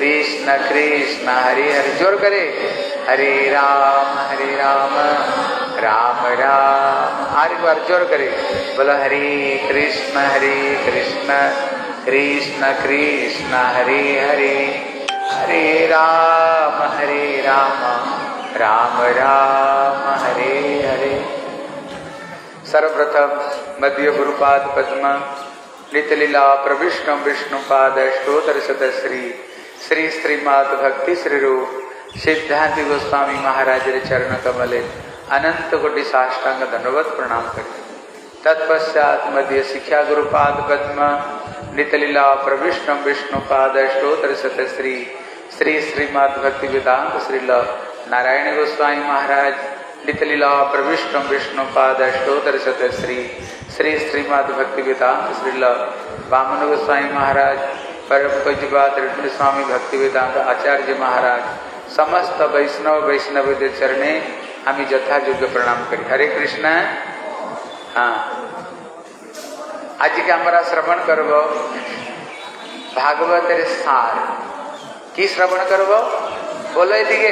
कृष्ण कृष्ण, हरे हरे, ज़ोर करे। हरे राम हरे राम राम राम। हर एक बार ज़ोर करे। बोलो, हरे कृष्ण हरे कृष्ण कृष्ण कृष्ण, हरे हरे हरे राम हरे राम राम राम, हरे हरे। सर्वप्रथम मध्य गुरुपाद पद्म, नितलीला प्रविष्णु, विष्णुपाद अष्टोतर शत श्री श्री श्रीमाद भक्ति श्री रूप सिद्धांति गोस्वामी महाराज चरण कमले, अनंत कोटि साष्टांग धन्यवाद प्रणाम करें तत्पश्चात मध्य शिक्षा गुरुपाद पद्म, नितलीला प्रविष्णु विष्णुपाद अष्टोतर शत श्री श्री श्रीमाद भक्ति वेदांत श्रील नारायण गोस्वामी महाराज लितलीला प्रविष्णु विष्णु पाद अष्टोतर शत श्री श्री श्रीमद भक्ति वेदांत श्रील वामन गोस्वामी महाराज परम पूज्यपाद रुक्मिणी स्वामी भक्ति वेदांत आचार्य महाराज समस्त वैष्णव वैष्णव चरणे আমি যথাযোগ্য প্রণাম করি হরে কৃষ্ণ হ্যাঁ আজকে আমরা শ্রবণ করব ভাগবতের সার কি শ্রবণ করব বলো এদিকে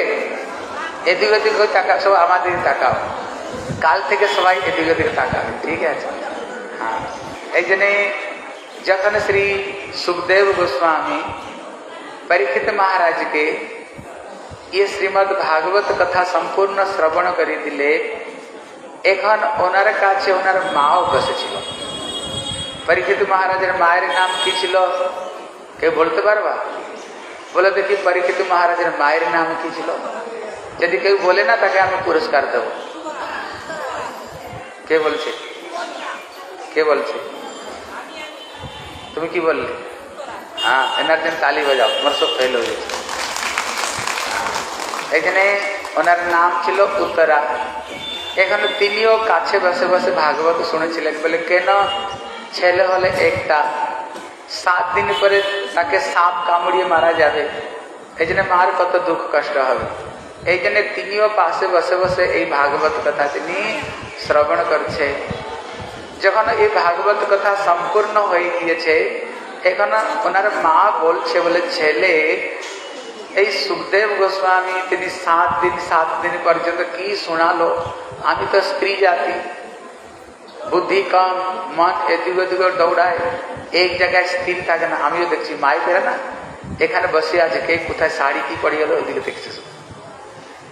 এদিক ওদিক তাকা সব আমাদের তাকাও কাল থেকে সবাই এদিক ওদিকে তাকাবে ঠিক আছে হ্যাঁ এই জন্যে जखन श्री सुखदेव गोस्वामी परीक्षित महाराज के ये श्रीमद भागवत कथा संपूर्ण श्रवण कर परीक्षित महाराज मायर नाम कि बोलते बोले देखिए परीक्षित महाराज मायर नाम कि यदि कहीं बोले ना, ताकि हमें पुरस्कार देव के बोल তুমি কি বললে? হ্যাঁ এনার জন্য তালি বাজাও তোমার সব ফেল হয়ে গেছে। এখানে ওনার নাম ছিল উত্তরা। এখানে তিনিও কাছে বসে বসে ভাগবত শুনেছিলেন, বলে, কেন ছেলে হলে একটা? সাত দিন পরে তাকে সাপ কামড়িয়ে মারা যাবে। এই জন্য মার কত দুঃখ কষ্ট হবে। এই জন্য তিনিও পাশে বসে বসে এই ভাগবত কথা তিনি শ্রবণ করছে। যখন এই ভাগবত কথা সম্পূর্ণ হয়ে গিয়েছে, এখন ওনার মা বলছে বলে ছেলে, এই সুখদেব গোস্বামী, তিনি সাত দিন সাত দিন পর্যন্ত কি শোনালো? আমি তো স্ত্রী জাতি। বুদ্ধি কম, মন এদিক ওদিক দৌড়ায়। এক জায়গায় স্থির থাকে না। আমিও দেখছি মায়েদের না, এখানে বসে আছে, কে কোথায় শাড়ি কি পড়ে গেল ওইদিকে দেখছি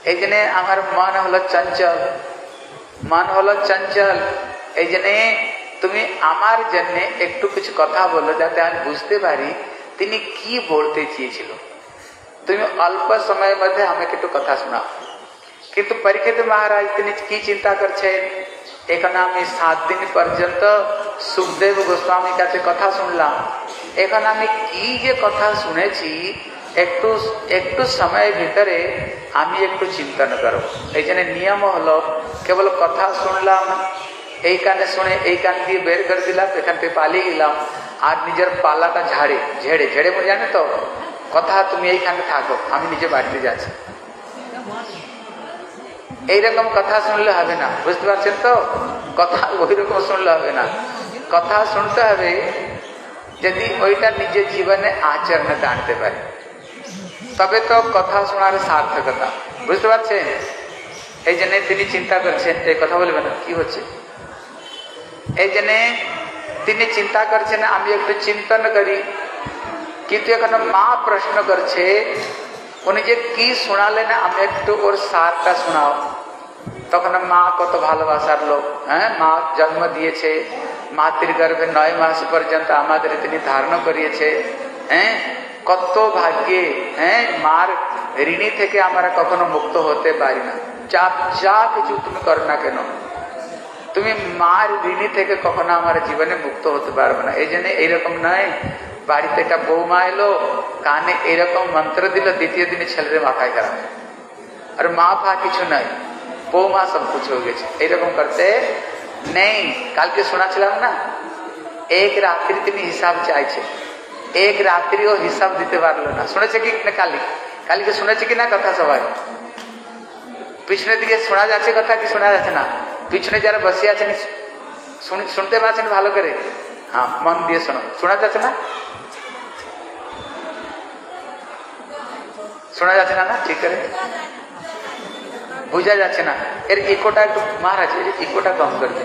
এই জন্যে আমার মন হলো চঞ্চল, মন হলো চঞ্চল। এই জন্যে তুমি আমার জন্য একটু কিছু কথা বলো যাতে আমি বুঝতে পারি তিনি কি বলতে চেয়েছিল। তুমি অল্প সময়ের মধ্যে আমাকে একটু কথা শোনাও। কিন্তু পরীক্ষিত মহারাজ, তিনি কি চিন্তা করছেন? এখানে আমি সাত দিন পর্যন্ত সুখদেব গোস্বামীর কাছে কথা শুনলাম। এখন আমি কি যে কথা শুনেছি, একটু একটু সময়ের ভিতরে আমি একটু চিন্তন করব। এই জন্য নিয়ম হলো, কেবল কথা শুনলাম এই কানে শুনে, এই কান দিয়ে বের করে দিলাম, এখান থেকে পালিয়ে গেলাম। আর নিজের পালাটা ঝাড়ে, ঝেড়ে ঝেড়ে মনে জানে তো? কথা, তুমি এইখানে থাকো, আমি নিজে বাড়িতে যাচ্ছি। এইরকম কথা শুনলে হবে না, বুঝতে পারছেন তো? কথা ওই রকম শুনলে হবে না। কথা শুনতে হবে, যদি ওইটা নিজের জীবনে আচরণে আনতে পারে। তবে তো কথা শোনার সার্থকতা, বুঝতে পারছেন? এই জন্য তিনি চিন্তা করছেন, এই কথা বলবেন কি হচ্ছে? এই জন্য তিনি চিন্তা করছেন, আমি একটু চিন্তন করি। কিন্তু এখন মা প্রশ্ন করছে, উনি যে কি শোনালেন, আমি একটু ওর সারটা শোনাও। তখন মা কত ভালোবাসার লোক হ্যাঁ? মা জন্ম দিয়েছে, মাতৃগর্ভে নয় মাস পর্যন্ত আমাদের তিনি ধারণ করিয়েছে হ্যাঁ? কত ভাগ্যে হ্যাঁ? মার ঋণী থেকে আমরা কখনো মুক্ত হতে পারি না। যা যা কিছু তুমি করো না কেন? তুমি মার ঋণী থেকে কখনো আমার জীবনে মুক্ত হতে পারবে না। এই জন্য এইরকম নয়। বাড়িতে একটা বৌমা এলো, কানে এরকম মন্ত্র দিল, দ্বিতীয় দিনে ছেলেদের মাথায় খারাপ আর মা ফা কিছু নয় বৌমা সব কিছু হয়ে গেছে। এইরকম করতে নেই। কালকে শোনাছিলাম না? এক রাত্রি তিনি হিসাব চাইছে। এক রাত্রি ও হিসাব দিতে পারল না। শুনেছে কি না কালি কালকে শুনেছে কি না কথা সবাই? পিছনের দিকে শোনা যাচ্ছে কথা কি শোনা যাচ্ছে না? পিছনে যারা বসে আছেন শুনতে পাচ্ছেন ভালো করে? হ্যাঁ মন দিয়ে শোনো। শোনা যাচ্ছে না? শোনা যাচ্ছে না না? ঠিক করে? বোঝা যাচ্ছে না। এর ইকোটা একটু, মহারাজ, এর ইকোটা কম করে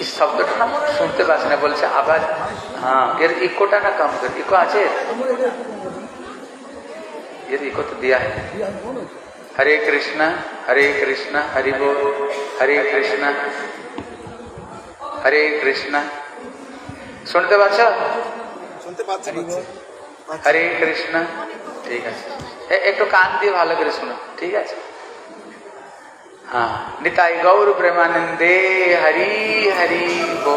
এই শব্দটা না, শুনতে পাচ্ছি না, বলছে, আবার হ্যাঁ এর ইকোটা না কম করে ইকো আছে? এর ইকো তো দিয়া है हरे कृष्णा हरे कृष्णा हरि बोल हरे कृष्णा हरे कृष्णा শুনতে পাচ্ছ শুনতে পাচ্ছি পাচ্ছি হরে কৃষ্ণ ঠিক আছে এ- একটু কান দিয়ে ভালো করে শুনো ঠিক আছে হ্যাঁ নিতাই গৌর প্রেমানন্দে হরি হরি বো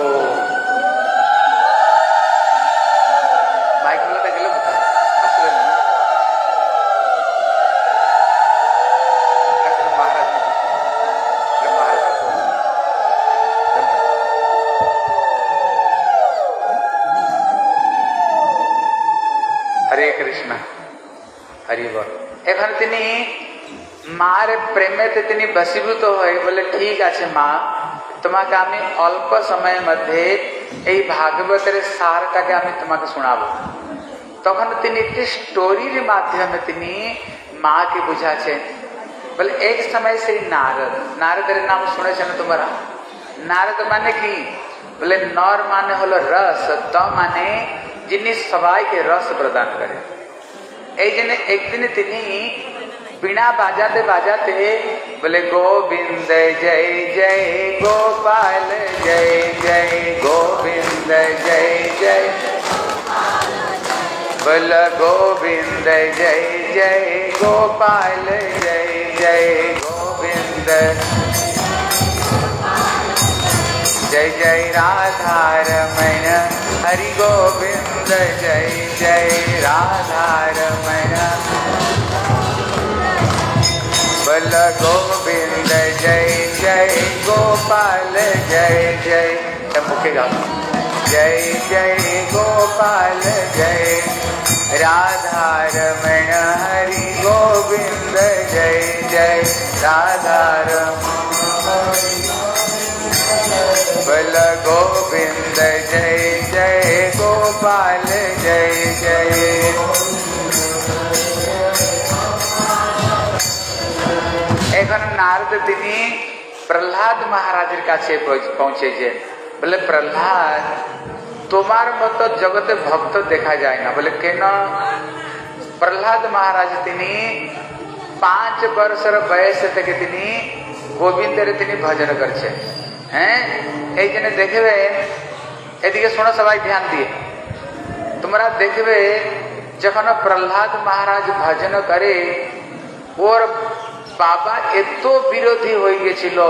তিনি মার প্রেমেতে তিনি বসীভূত হয়ে বলে ঠিক আছে মা তোমাকে আমি অল্প সময়ের মধ্যে এই ভাগবতের সারটাকে আমি তোমাকে শোনাবো তখন তিনি একটি স্টোরির মাধ্যমে তিনি মাকে বুঝাচ্ছেন বলে এক সময় সেই নারদ নারদের নাম শুনেছেন তোমরা নারদ মানে কি বলে নর মানে হলো রস ত মানে যিনি সবাইকে রস প্রদান করে এই জন্য একদিন তিনি बिना बाजाते बाजाते बोले, गोविंद, जय जय, गोपाल, जय जय, गोविंद, जय जय। बोल, गोविंद, जय जय, गोपाल, जय जय, गोविंद। जय जय राधा रमण हरि गोविंद, जय जय राधा रमण बल गोविंद, जय जय, गोपाल, जय जय। सब मुखे गाओ जय जय, गोपाल, जय। राधा रमण हरि गोविंद, जय जय। राधा बल गोविंद, जय जय। गोपाल, जय जय। এখন নারদ তিনি প্রহ্লাদ মহারাজের কাছে পৌঁছ- পৌঁছেছে বলে প্রহ্লাদ তোমার মতো জগতে ভক্ত দেখা যায় না বলে কেন প্রহ্লাদ মহারাজ তিনি পাঁচ বর্ষর বয়স থেকে তিনি গোবিন্দের তিনি ভজন করছেন হ্যাঁ এই জন্য দেখবে এদিকে শোনো সবাই ধ্যান দিয়ে তোমরা দেখবে যখন প্রহ্লাদ মহারাজ ভজন করে ওর বাবা এত বিরোধী হয়ে গেছিল।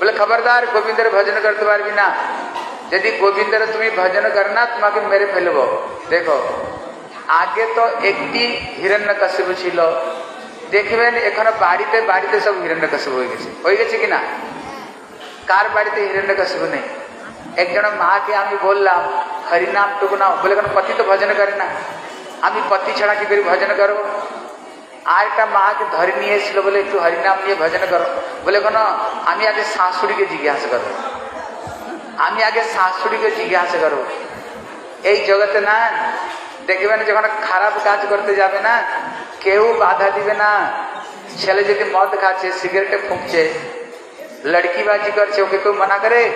বলে, খবরদার, গোবিন্দের ভজন করতে পারবি না। যদি গোবিন্দের তুমি ভজন কর না, তোমাকে মেরে ফেলব। দেখো, আগে তো একটি হিরণ্য কশিপ ছিল। দেখবেন, এখন বাড়িতে বাড়িতে সব হিরণ্য কশিপ হয়ে গেছে। হয়ে গেছে কিনা কার বাড়িতে হিরণ্য কশিপ নেই? একজন মাকে আমি বললাম হরিনাম টুকু নাও। বলে কেন পতি তো ভজন করে না। আমি পতি ছাড়া কি করে ভজন করব? আর একটা মাকে ধরে নিয়ে এসেছিল বলে একটু হরিনাম নিয়ে ভজন করো। বলে, কোনো, আমি আগে শাশুড়িকে জিজ্ঞাসা করব। আমি আগে শাশুড়িকে জিজ্ঞাসা করব। এই জগতে না, দেখবেন যখন খারাপ কাজ করতে যাবে না, কেউ বাধা দিবে না। ছেলে যদি মদ খাচ্ছে, সিগারেটে ফুঁকছে লড়কিবাজি করছে, ওকে কেউ মানা করে?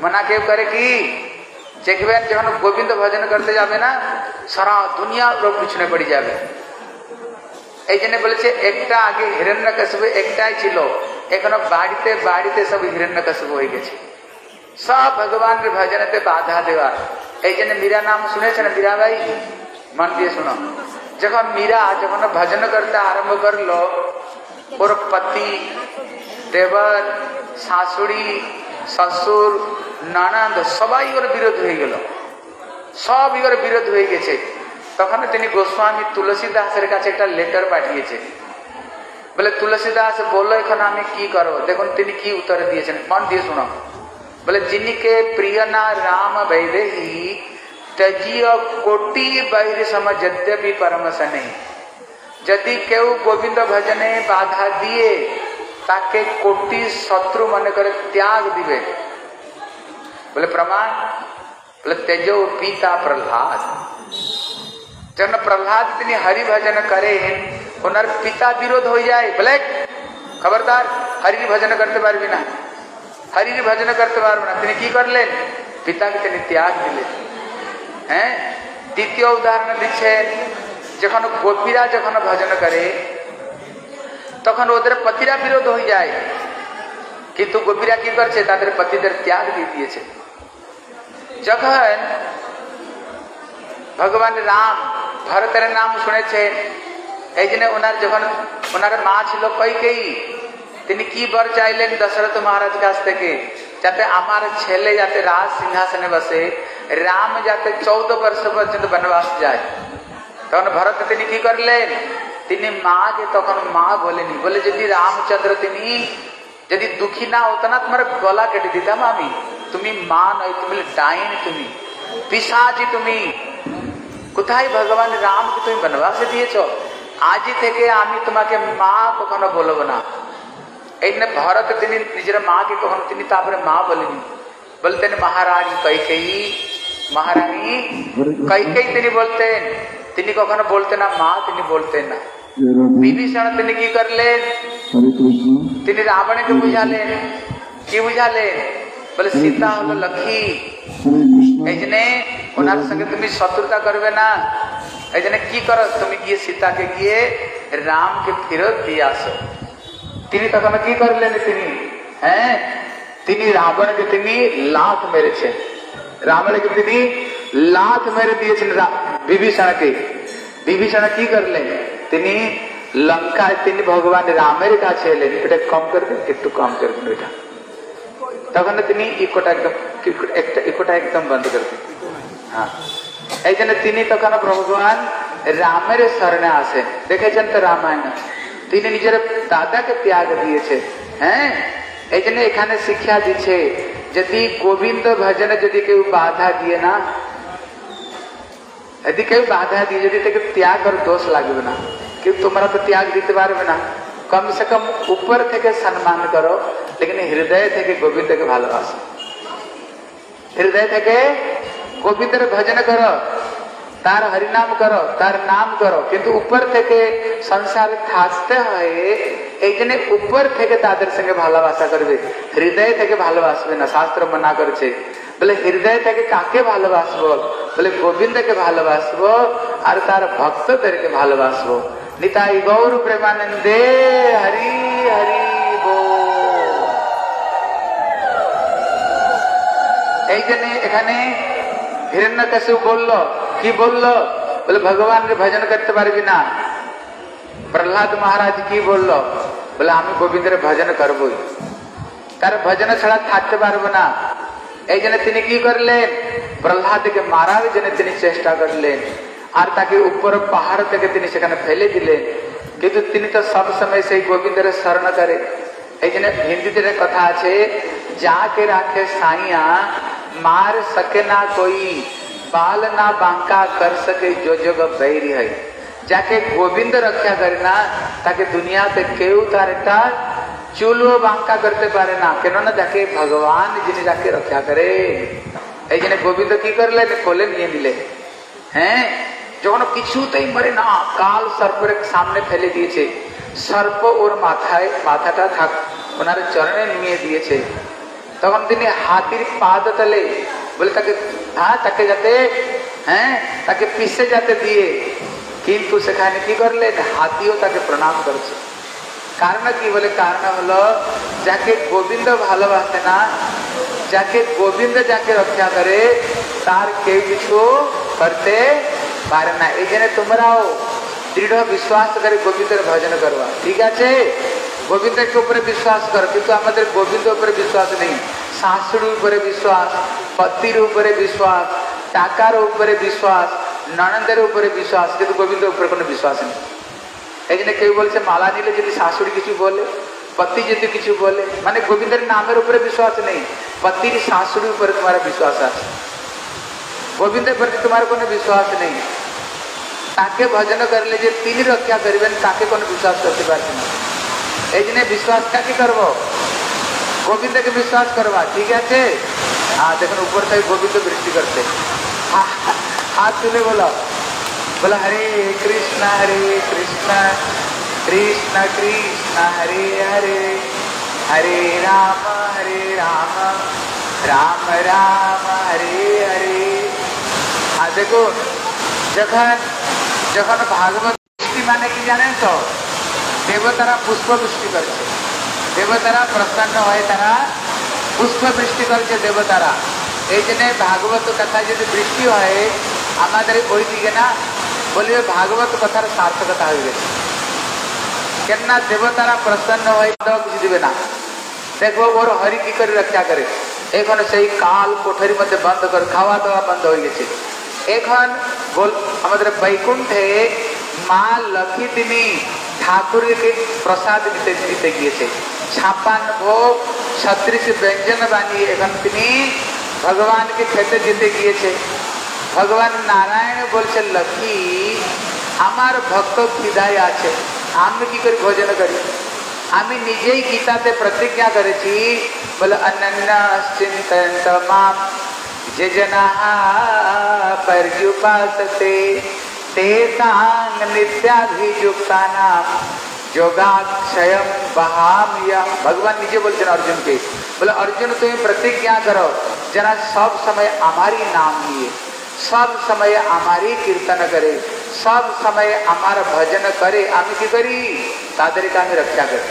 মানা কেউ করে কি? দেখবেন যখন গোবিন্দ ভজন করতে যাবে না, সারা দুনিয়া লোক পিছনে পড়ে যাবে। এই জন্য বলেছে, একটা আগে হিরণ্য কশব একটাই ছিল। এখনও বাড়িতে বাড়িতে সব হিরণ্য কশব হয়ে গেছে। সব ভগবানের ভজনেতে বাধা দেওয়া। এই জন্য মীরা নাম শুনেছেন মীরাবাই মন দিয়ে শুনো। যখন মীরা যখন ভজন করতে আরম্ভ করল ওর পতি দেবর, শাশুড়ি, শ্বশুর ননদ সবাই ওর বিরোধ হয়ে গেল। সব ওর বিরোধ হয়ে গেছে। তখন তিনি গোস্বামী তুলসী দাসের কাছে একটা লেটার পাঠিয়েছে বলে তুলসী দাস বললো এখন আমি কি করব দেখুন তিনি কি উত্তর দিয়েছেন মন দিয়ে শুনো বলে যিনিকে প্রিয় না রাম বৈদেহী তজিয় কোটি বৈর সম যদ্যপি পরমস নেই যদি কেউ গোবিন্দ ভজনে বাধা দিয়ে তাকে কোটি শত্রু মনে করে ত্যাগ দিবে বলে প্রমাণ বলে তেজ পিতা প্রহ্লাদ যেন প্রহ্লাদ তিনি হরিভজন করেন ওনার পিতা বিরোধ হয়ে যায় বলে খবরদার হরির ভজন করতে পারবি না হরির ভজন করতে পারব না তিনি কি করলেন পিতাকে তিনি ত্যাগ দিলেন হ্যাঁ দ্বিতীয় উদাহরণ দিচ্ছেন যখন গোপীরা যখন ভজন করে তখন ওদের পতিরা বিরোধ হয়ে যায় কিন্তু গোপীরা কি করছে তাদের পতিদের ত্যাগ দিয়ে দিয়েছে যখন ভগবান রাম ভরতের নাম শুনেছেন এই জন্য ওনার যখন ওনার মা ছিল কৈকেয়ী তিনি কি বর চাইলেন দশরথ মহারাজ কাছ থেকে? যাতে আমার ছেলে যাতে রাজ সিংহাসনে বসে, রাম যাতে চৌদ্দ বর্ষ পর্যন্ত বনবাস যায়। তখন ভরত তিনি কি করলেন? তিনি মাকে তখন মা বলেনি। বলে, যদি রামচন্দ্র তিনি যদি দুঃখী না হতো না, তোমার গলা কেটে দিতাম আমি। তুমি মা নয়, তুমি ডাইন তুমি। পিসাচি তুমি। কোথায় ভগবান রামকে তুমি বনবাসে দিয়েছ আজই থেকে আমি তোমাকে মা কখনো বলবো না এই জন্য ভরত তিনি নিজের মাকে কখনো তিনি তারপরে মা বলেনি বলতেন মহারানী কৈকেয়ী মহারানী কৈকেয়ী তিনি বলতেন তিনি কখনো বলতেন না মা তিনি বলতেন না বিভীষণ তিনি কি করলেন হরে কৃষ্ণ তিনি রাবণকে বুঝালেন কি বুঝালেন বলে সীতা হলো লক্ষ্মী হরে কৃষ্ণ এই জন্য ওনার সঙ্গে তুমি শত্রুতা করবে না। এই জন্য কি করো? তুমি গিয়ে সীতাকে গিয়ে রামকে ফেরত দিয়ে আসো। তিনি তখন কি করলেন তিনি? হ্যাঁ? তিনি রাবণকে তিনি লাত মেরেছেন। রাবণকে তিনি লাত মেরে দিয়েছেন বিভীষণকে। বিভীষণ কি করলেন? তিনি লঙ্কায় তিনি ভগবান রামের কাছে এলেন। এটা কম করবেন, একটু কম করবেন ওইটা। তখন তিনি ইকোটা একদম, একটা ইকোটা একদম বন্ধ করে দিন হ্যাঁ এই জন্য তিনি তখন ভগবান? রামের শরণে আসেন দেখেছেন তো রামায়ণ? তিনি নিজের দাদাকে ত্যাগ দিয়েছে। হ্যাঁ? এই জন্য এখানে শিক্ষা দিচ্ছে যদি গোবিন্দ ভজনে যদি কেউ বাধা দিয়ে না, যদি কেউ বাধা দিয়ে যদি তাকে ত্যাগ আর দোষ লাগবে না, কেউ তোমরা তো ত্যাগ দিতে পারবে না। কম সে কম উপর থেকে সম্মান করো, লেকিন হৃদয় থেকে গোবিন্দকে ভালোবাসো। হৃদয় থেকে গোবিন্দের ভজন করো, তার হরিনাম করো, তার নাম করো। কিন্তু উপর থেকে সংসারে থাকতে হয়, এই জন্য উপর থেকে তাদের সঙ্গে ভালোবাসা করবে। হৃদয় থেকে ভালোবাসবে না, শাস্ত্র মনা করছে। বলে হৃদয় থেকে কাকে ভালোবাসবো? বলে গোবিন্দকে ভালোবাসবো আর তার ভক্তদেরকে ভালোবাসবো। নিতাই গৌর প্রেমানন্দে হরি হরি এই জন্য এখানে হিরণ্যকাশু বলল, কি বলল? বলে, ভগবানের ভজন করতে পারবি না। প্রহ্লাদ মহারাজ কি বলল? বলে, আমি গোবিন্দের ভজন করবই। তার ভজন ছাড়া থাকতে পারব না। এই জন্য তিনি কি করলেন? প্রহ্লাদকে মারার জন্য তিনি চেষ্টা করলেন। আর তাকে উপর পাহাড় থেকে তিনি সেখানে ফেলে দিলেন। কিন্তু তিনি তো সব সময় সেই গোবিন্দের স্মরণ করে। এই জন্য হিন্দিতে একটা কথা আছে যাকে রাখে সাইয়া মার সকে না কই বাল না বাঙ্কা কর সকে जो जग बैरी है যাকে গোবিন্দ রক্ষা করে না তাকে দুনিয়াতে কেউ তার একটা চুলও বাঙ্কা করতে পারে না কেননা যাকে ভগবান যিনি যাকে রক্ষা করে এই জন্য গোবিন্দ কি করলেন কোলে নিয়ে নিলে হ্যাঁ যখন কিছুতেই মরে না কাল সর্পের সামনে ফেলে দিয়েছে সর্প ওর মাথায়, মাথাটা থাক, ওনার চরণে নিয়ে দিয়েছে। তখন তিনি হাতির পাদ তলে বলে তাকে হ্যাঁ তাকে যাতে হ্যাঁ তাকে পিসে যাতে দিয়ে। কিন্তু সেখানে কি করলেন? হাতিও তাকে প্রণাম করছে। কারণ কি বলে? কারণ হলো, যাকে গোবিন্দ ভালোবাসে না, যাকে গোবিন্দ যাকে রক্ষা করে, তার কেউ কিছু করতে পারে না। এই জন্য তোমরাও দৃঢ় বিশ্বাস করে গোবিন্দের ভজন করবা। ঠিক আছে? গোবিন্দকে উপরে বিশ্বাস করো, কিন্তু আমাদের গোবিন্দ উপরে বিশ্বাস নেই। শাশুড়ি উপরে বিশ্বাস পতির উপরে বিশ্বাস টাকার উপরে বিশ্বাস ননন্দের উপরে বিশ্বাস, কিন্তু গোবিন্দের উপরে কোনো বিশ্বাস নেই। এই জন্য কেউ বলছে, মালা নিলে যদি শাশুড়ি কিছু বলে পতি যদি কিছু বলে মানে গোবিন্দের নামের উপরে বিশ্বাস নেই পতির শাশুড়ি উপরে তোমার বিশ্বাস আছে। গোবিন্দের প্রতি তোমার কোনো বিশ্বাস নেই। ताके भजन कर ले जे तीन रक्षा करें ताके कौन विश्वास करते पारे विश्वास क्या करब गोविंद के विश्वास करवा, ठीक है हाँ देख, ऊपर से गोविंद वृष्टि करते। हाँ तुले बोल। बोला, हरे कृष्णा हरे कृष्णा कृष्णा कृष्णा, हरे हरे हरे राम हरे राम राम राम, हरे हरे। हाँ देखो जखन যখন ভাগবত বৃষ্টি মানে কি জানেন তো? দেবতারা পুষ্প বৃষ্টি করছে। দেবতারা প্রসন্ন হয়ে তারা পুষ্প বৃষ্টি করছে দেবতারা। এই জন্য ভাগবত কথা যদি বৃষ্টি হয়, আমাদের ওই দিকে না বলবে ভাগবত কথার সার্থকতা হয়ে গেছে কেননা দেবতারা প্রসন্ন হয়ে কিছু দিবে না। দেখব ওর হরি কি করে রক্ষা করে। এখন সেই কাল কোঠরি মধ্যে বন্ধ করে খাওয়া দাওয়া বন্ধ হয়ে গেছে। এখন আমাদের বৈকুণ্ঠে মা লক্ষ্মী তিনি ঠাকুরকে প্রসাদ দিতে দিতে গিয়েছে। ছাপান ভোগ ছত্রিশ ব্যঞ্জন বানিয়ে এখন তিনি ভগবানকে খেতে দিতে গিয়েছে। ভগবান নারায়ণ বলছে, লক্ষ্মী, আমার ভক্ত খিদায় আছে। আমি কি করে ভোজন করি? আমি নিজেই গীতাতে প্রতিজ্ঞা করেছি। বলে অনন্য মাম जे जनाः पर्युपासते तेषां नित्याभियुक्तानां बहाम या। भगवान नीचे बोलते हैं अर्जुन के। बोले, अर्जुन तुम्हें प्रतिज्ञा करो। जना सब समय हमारी नाम लिए। सब समय हमारी कीर्तन करे। सब समय हमारा भजन करे। आम कि करी? तादरे का रक्षा करें।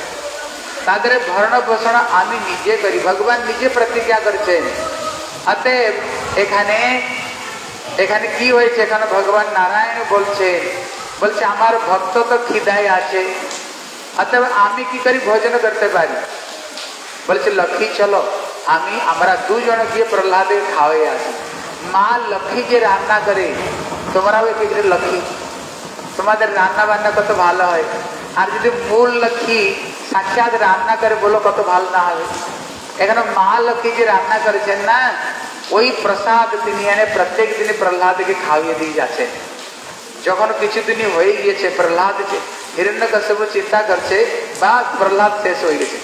तादरे भरण पोषण आम निजे करी। भगवान निजे प्रतिज्ञा करते हैं। অতএব এখানে এখানে কি হয়েছে? এখানে ভগবান নারায়ণ বলছে বলছে, আমার ভক্ত তো খিদায় আছে অতএব আমি কি করি ভোজন করতে পারি? বলছে, লক্ষ্মী, চলো। আমি, আমরা দুজন গিয়ে প্রহ্লাদের খাওয়াই আসি। মা লক্ষ্মী যে রান্না করে, তোমরাও একটু লক্ষ্মী। তোমাদের রান্না বান্না কত ভালো হয়। আর যদি মূল লক্ষ্মী সাক্ষাৎ রান্না করে, বলো কত ভালো না হবে এখানে মা লক্ষ্মী যে রান্না করেছেন না, ওই প্রসাদ তিনি এনে প্রত্যেক দিনে প্রহ্লাদকে খাওয়িয়ে দিয়ে যাচ্ছেন। যখন কিছুদিন হয়ে গিয়েছে প্রহ্লাদ হিরণ্য কশ্যপ চিন্তা করছে বা প্রহ্লাদ শেষ হয়ে গেছে।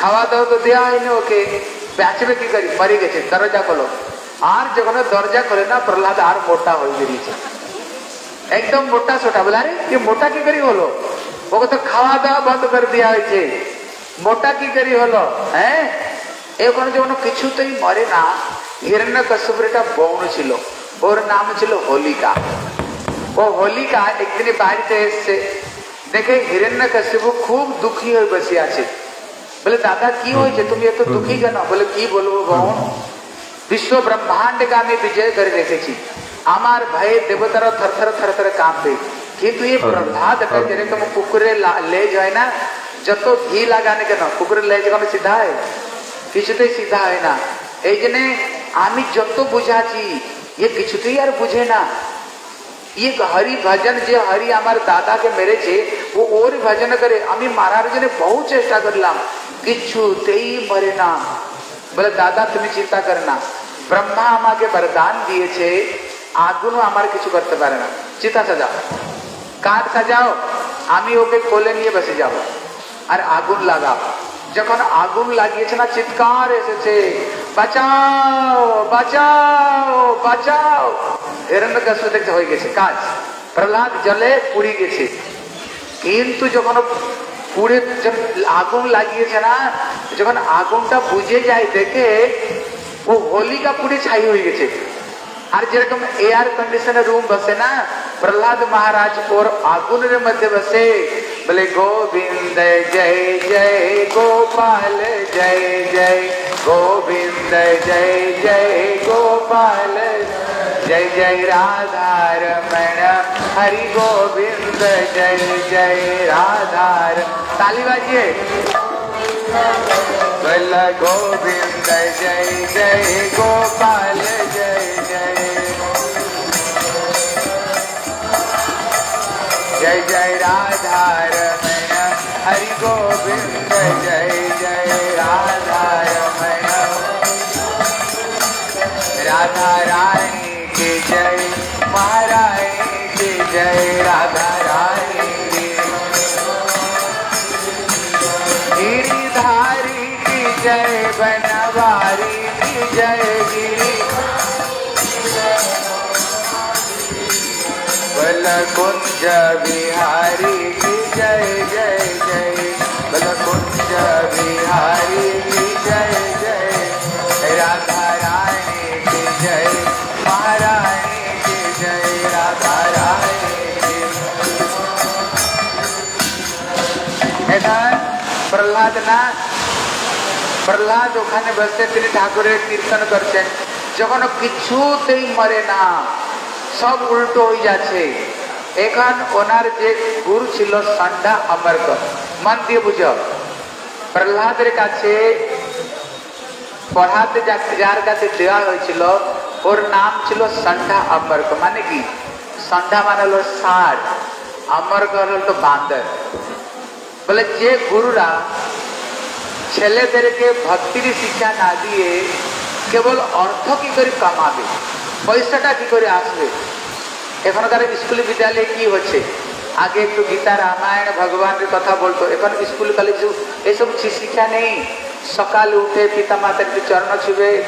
খাওয়া দাওয়া তো দেওয়া হয়নি ওকে, বাঁচবে কি করি? মরে গেছে, দরজা খোলো। আর যখন দরজা খোলে না, প্রহ্লাদ আর মোটা হয়ে বেরিয়েছে। একদম মোটা সোটা, বলে, আরে কি মোটা কি করি হলো? ওকে তো খাওয়া দাওয়া বন্ধ করে দেওয়া হয়েছে। মোটা কি করি হলো? হ্যাঁ? এখন যখন কিছুতেই মরে না। হিরণ্য কশ্যপের একটা বৌন ছিল। ওর নাম ছিল হোলিকা। ও হোলিকা একদিন বাড়িতে এসছে। দেখে হিরণ্য কশ্যপ খুব দুঃখী হয়ে বসে আছে। বলে দাদা কি হয়েছে? তুমি এত দুঃখী কেন? বলে কি বলব বোন বিশ্ব ব্রহ্মাণ্ডকে আমি বিজয় করে রেখেছি। আমার ভয়ে দেবতারা থরথর থরথর কাঁপবে। কিন্তু এই প্রহ্লাদটা যেরকম কুকুরে লেজ হয় না যত ঘি লাগানে কেন কুকুরের লেজ কোনো সিধা হয় কিছুতেই সিধা হয় না এই জন্য আমি যত বুঝাছি ইয়ে কিছুতেই আর বুঝে না ইয়ে হরি ভজন যে হরি আমার দাদাকে মেরেছে ও ওর ভজন করে আমি মারার জন্য বহু চেষ্টা করলাম কিছুতেই মরে না বলে দাদা তুমি চিন্তা করে না ব্রহ্মা আমাকে বরদান দিয়েছে আগুনও আমার কিছু করতে পারে না চিতা সাজাও কাঠ সাজাও আমি ওকে কোলে নিয়ে বসে যাব আর আগুন লাগাও। যখন আগুন লাগিয়েছে না, চিৎকার এসেছে, বাঁচাও বাঁচাও বাঁচাও। হিরণ্য কষ্ট দেখতে হয়ে গেছে, কাজ। প্রহ্লাদ জলে পুড়ে গেছে। কিন্তু যখন পুড়ে আগুন লাগিয়েছে না, যখন আগুনটা বুঝে যায়, দেখে ও হোলিকা পুড়ে ছাই হয়ে গেছে। আর যেরকম এয়ার কন্ডিশনের রুম বসে না প্রহ্লাদ মহারাজ ওর আগুনের মধ্যে বসে বলে গোবিন্দ জয় জয় গোপাল জয় জয় গোবিন্দ জয় জয় গোপাল जय जय राधा रमण हरि गोविंद जय जय राधा ताली बाजिए बोल गोविंद जय जय गोपाल जय जय जय जय राधा रमण हरि गोविंद जय जय राधा रमण राधा रानी की जय, महारानी की जय, राधा रानी की गिरिधारी की जय, बनवारी की जय, गिरी बल कुंज बिहारी की जय जय जय बल कुंज बिहारी की जय जय राधा रानी की जय महारानी की जय राधा रानी की এখন প্রহ্লাদ না প্রহ্লাদ ওখানে বসে তিনি ঠাকুরের কীর্তন করছেন যখন কিছুতেই মরে না সব উল্টো হয়ে যাচ্ছে। এখন ওনার যে গুরু ছিল সন্ধ্যা অমর্ক মন দিয়ে বুঝো। প্রহ্লাদের কাছে পড়াতে যার কাছে দেওয়া হয়েছিল, ওর নাম ছিল সন্ধ্যা অমর্ক মানে কি? সন্ধ্যা মানে হলো ষাট অমর্ক হলো বান্দর। বলে যে গুরুরা ছেলেদেরকে ভক্তির শিক্ষা না দিয়ে কেবল অর্থ কি করে কামাবে? পয়সাটা কি করে আসবে? এখনকার স্কুল বিদ্যালয়ে কি হচ্ছে? আগে একটু গীতা রামায়ণ, ভগবানের কথা বলতো, এখন স্কুল, কলেজ, এসব শিক্ষা নেই। সকাল উঠে পিতা মাতার একটু চরণ ছুবে,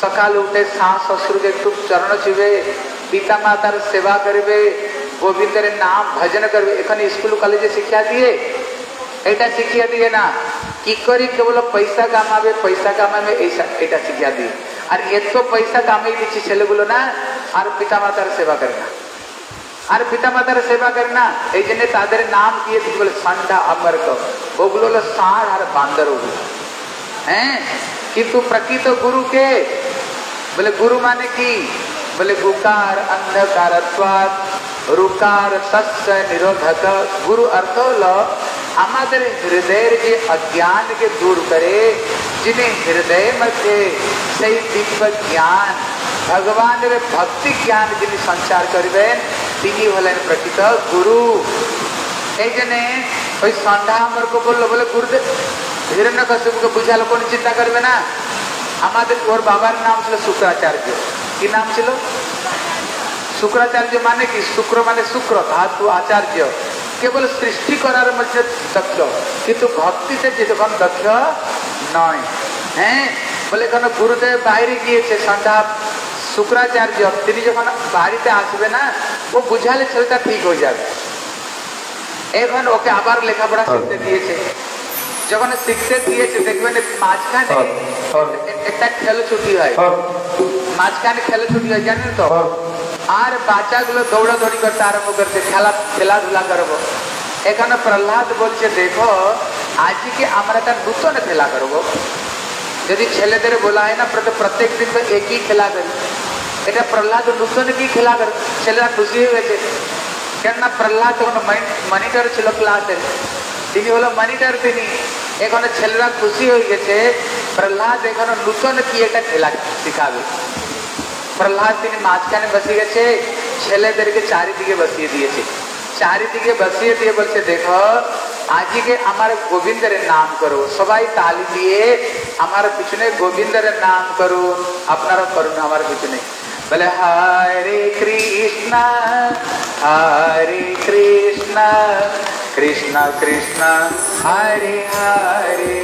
সকাল উঠে শাশ শ্বশুরকে একটু চরণ ছুবে পিতা মাতার সেবা করবে, গোবিন্দের নাম ভজন করবে। এখন স্কুল, কলেজে শিক্ষা দিয়ে? এটা শিখিয়ে দিয়ে না। কি করি? কেবল পয়সা কামাবে পয়সা কামাবে, এইসা এটা শিখিয়া দিয়ে। আর এত পয়সা কামিয়ে দিচ্ছি ছেলেগুলো না আর পিতা মাতার সেবা করে না আর পিতা মাতার সেবা করে না এই জন্য তাদের নাম দিয়ে দিচ্ছি বলে সান্ডা অমর্ক ওগুলো হলো ষাঁড় আর বান্দর ওগুলো হ্যাঁ কিন্তু প্রকৃত গুরুকে বলে গুরু মানে কি বলে গুকার অন্ধকারত্বাৎ রুকার তস্য নিরোধক গুরু অর্থ হলো আমাদের হৃদয়ের যে অজ্ঞানকে দূর করে যিনি হৃদয় মধ্যে সেই দিব্য জ্ঞান ভগবানের ভক্তি জ্ঞান যিনি সঞ্চার করবেন তিনি হলেন প্রকৃত গুরু এই জন্যে ওই সন্ধ্যা আমারকে বলল বলে গুরুদেব হিরণ্য কশ্যপকে বুঝালো কোনো চিন্তা করবে না আমাদের ওর বাবার নাম ছিল শুক্রাচার্য কি নাম ছিল শুক্রাচার্য মানে কি শুক্র মানে শুক্র ধাতু আচার্য কেবল সৃষ্টি করার মধ্যে দক্ষ কিন্তু ভক্তিতে যখন দক্ষ নয়। হ্যাঁ? বলে গুরুদেব বাইরে গিয়েছে সন্ধ্যা শুক্রাচার্য। তিনি যখন বাড়িতে আসবে না ও বুঝালে ছেলেটা ঠিক হয়ে যাবে। এখন ওকে আবার লেখাপড়া শিখতে দিয়েছে। যখন শিখতে দিয়েছে দেখবেন মাঝখানে একটা খেল ছুটি হয়। মাঝখানে খেলে ছুটি হয় জানেন তো? আর বাচ্চাগুলো দৌড়াদৌড়ি করতে আরম্ভ করছে খেলা খেলাধুলা করব। এখানে প্রহ্লাদ বলছে দেখো আজকে আমরা একটা নূতন খেলা করবো যদি ছেলেদের বলা হয় না প্রত্যেক প্রত্যেক দিন তো একই খেলা করি এটা প্রহ্লাদ নূতন কি খেলা করে ছেলেরা খুশি হয়ে গেছে কেননা প্রহ্লাদ তখন মনিটর ছিল ক্লাসের তিনি হলো মনিটর তিনি এখানে ছেলেরা খুশি হয়ে গেছে প্রহ্লাদ এখানে নূতন কি একটা খেলা শিখাবে প্রহ্লাদ তিনি মাঝখানে বসে গেছে ছেলেদেরকে চারিদিকে বসিয়ে দিয়েছে চারিদিকে বসিয়ে দিয়ে বলছে দেখো আজকে আমার গোবিন্দের নাম করো। সবাই তালি দিয়ে আমার পিছনে গোবিন্দের নাম করো। আপনারা করুন আমার পিছনে। বলে, হরে কৃষ্ণ হরে কৃষ্ণ কৃষ্ণ কৃষ্ণ, হরে হরে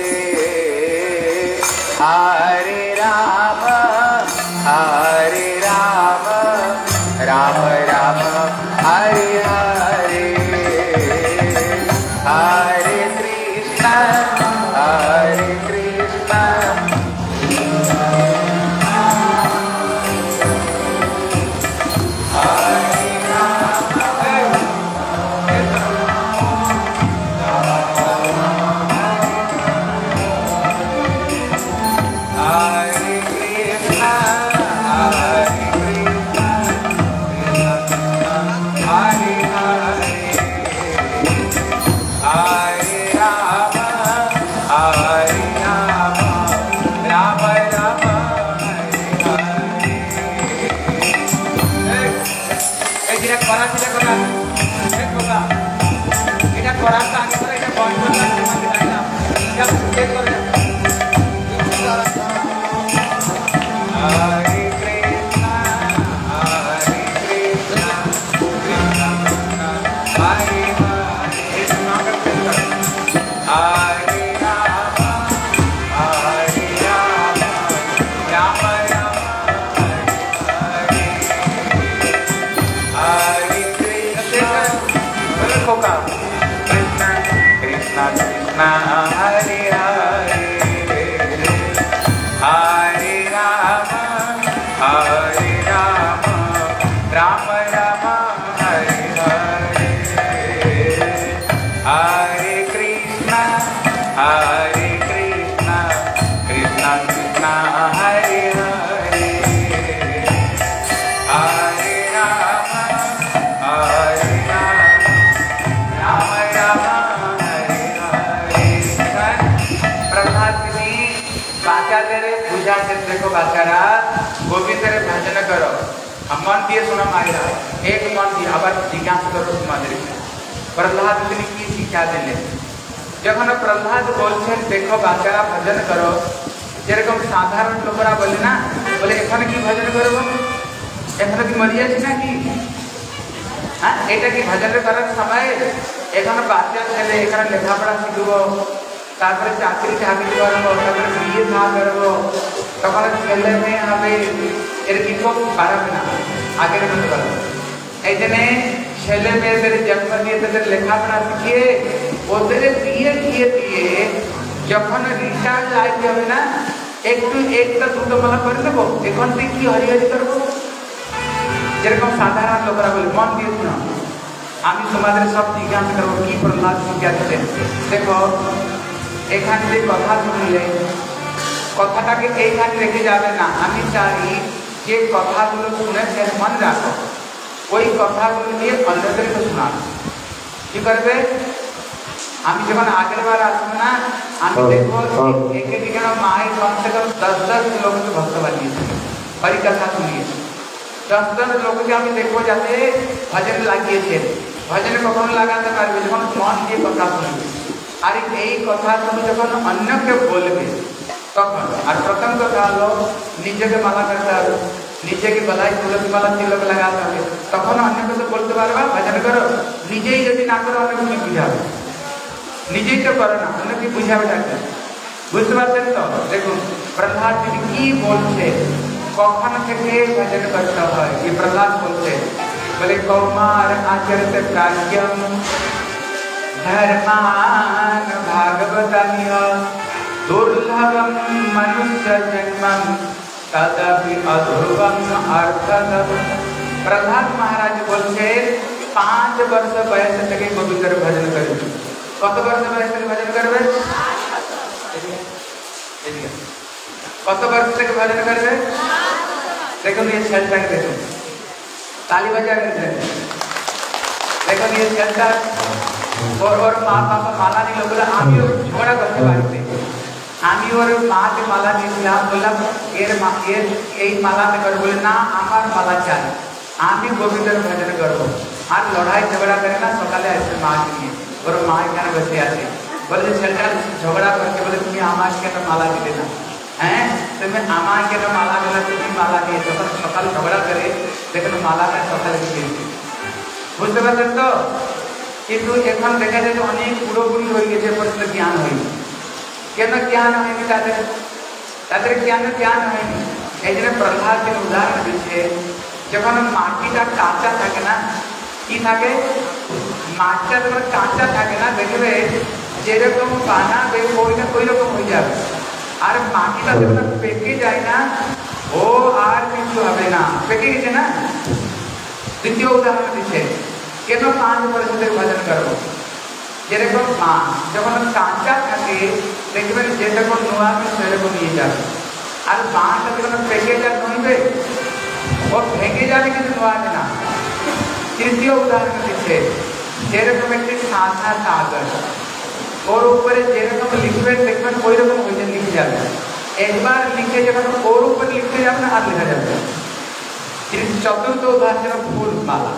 হরে রাম হরে রাম রাম রাম, হরে হরে। गोविंद तेरे भजन करो हम मन दिए सुना मारिया एक मन दिए আবার জিজ্ঞাসা করো তোমাদের প্রহ্লাদ তিনি কি শিক্ষা দিলেন যখন প্রহ্লাদ বলছেন দেখো বাচ্চারা ভজন করো যেরকম সাধারণ লোকরা বলে না বলে এখানে কি ভজন করবো এখানে কি মরিয়াছি নাকি হ্যাঁ এটা কি ভজন করার সময় এখানে বাচ্চা ছেলে এখানে লেখাপড়া শিখবো তারপরে চাকরি চাকরি করবো তারপরে বিয়ে থা করবো তখন ছেলে মেয়ে হবে, এর কিন্তু খারাপ না, আগের মতো করব এই জন্য ছেলে মেয়েদের জন্ম দিয়ে তাদের লেখাপড়া শিখিয়ে, ওদের বিয়ে দিয়ে দিয়ে যখন রিটার্ন লাইফ হবে না, একটু, একটা দুটো মালা করে নেব এখন থেকে কি হরি হরি করব? যেরকম সাধারণ লোকরা বলে, মন দিয়ে শুনো। আমি তোমাদের সব জিজ্ঞাসা করব, কি প্রহ্লাদ দিলেন দেখো, এখানে যে কথা শুনলে কথাটাকে এইখানে রেখে যাবে না আমি চাই যে কথাগুলো শুনেছেন মনে রাখো ওই কথাগুলো নিয়ে অন্যদেরকে শোনাবে কি করবে আমি যখন আগের বার আসবো না আমি দেখবো একে দিকে মায়ের কম সে কম দশ দশ লোককে ভক্ত বানিয়েছে হরিকথা শুনিয়েছে দশ দশ লোককে আমি দেখবো যাতে ভজন লাগিয়েছে ভজনে কখনো লাগাতে পারবে যখন মন দিয়ে কথা শুনবে আর এই কথা তুমি যখন অন্যকে বলবে स्वतंत्र काल निजे के माला करता निजे के बलाई तुलसी माला तिलक लगाता है तक अन्य को तो बोलते भजन कर निजे जदि ना करो अन्य को निजे तो करो ना अन्य की बुझावे डाके बुझते पारछेन तो देखो प्रहलाद जी की बोलछे कखन के भजन करता है ये प्रहलाद बोलते बोले कौमार आचरित प्राज्ञम धर्मान भागवत दुर्लभम मनुष्य जन्मम, तदपि अधुर्वम अर्थदम प्रधान महाराज बोलते, पाँच वर्ष बयस तक कबूतर भजन कर। कत वर्ष बयस तक भजन करबे? कत वर्ष तक भजन करबे? देखो ये छलटा देखो ताली बजा कर देखो ये छलटा और और माँ पापा माला नहीं लोग आमियो, छोड़ा तो करते बाहर আমি ওর মাকে মালা দিয়েছিলাম বললাম এর মা এর এই মালাতে করবো বলে না আমার মালা চাই আমি গোবিন্দের ভজন করবো আর লড়াই ঝগড়া করে না সকালে আসবে মাকে নিয়ে ওর মা এখানে বসে আছে বলে যে ছেলেটা ঝগড়া করছে বলে তুমি আমার কেন মালা দিলে না হ্যাঁ তুমি আমার কেন মালা দিলে তুমি মালা দিয়ে যখন সকাল ঝগড়া করে দেখুন মালাটা সকালে দিয়েছে বুঝতে পারছেন তো কিন্তু এখন দেখা যায় যে অনেক পুরোপুরি হয়ে গেছে পর্যন্ত জ্ঞান হয়নি কেন জ্ঞান হয়নি তাদের তাদের জ্ঞান জ্ঞান হয়নি এই জন্য প্রহ্লাদের উদাহরণ দিচ্ছে যখন মাটিটা কাঁচা থাকে না কি থাকে মাছটা যখন কাঁচা থাকে না দেখবে যেরকম বানাবে ওইটা ওই রকম হয়ে যাবে আর মাটিটা যখন পেকে যায় না ও আর কিছু হবে না পেকে গেছে না দ্বিতীয় উদাহরণ দিচ্ছে কেন পাঁচ বছরের ভজন করবো যেরকম মা যখন কাঁচা থাকে, দেখবেন যে যেরকম নোয়াবে সেরকম নিয়ে যাবে। আর মাটা যখন পেকে যা নইবে ও ভেঙে যাবে কিন্তু নোয়াবে না। তৃতীয় উদাহরণ দিচ্ছে, যেরকম একটি সাদা কাগজ ওর উপরে যেরকম লিখবেন, দেখবেন ওই রকম হয়ে লিখে যাবে। একবার লিখে যখন ওর উপরে লিখতে যাবে না, আর লেখা যাবে কিন্তু চতুর্থ উদাহরণ ফুল মালা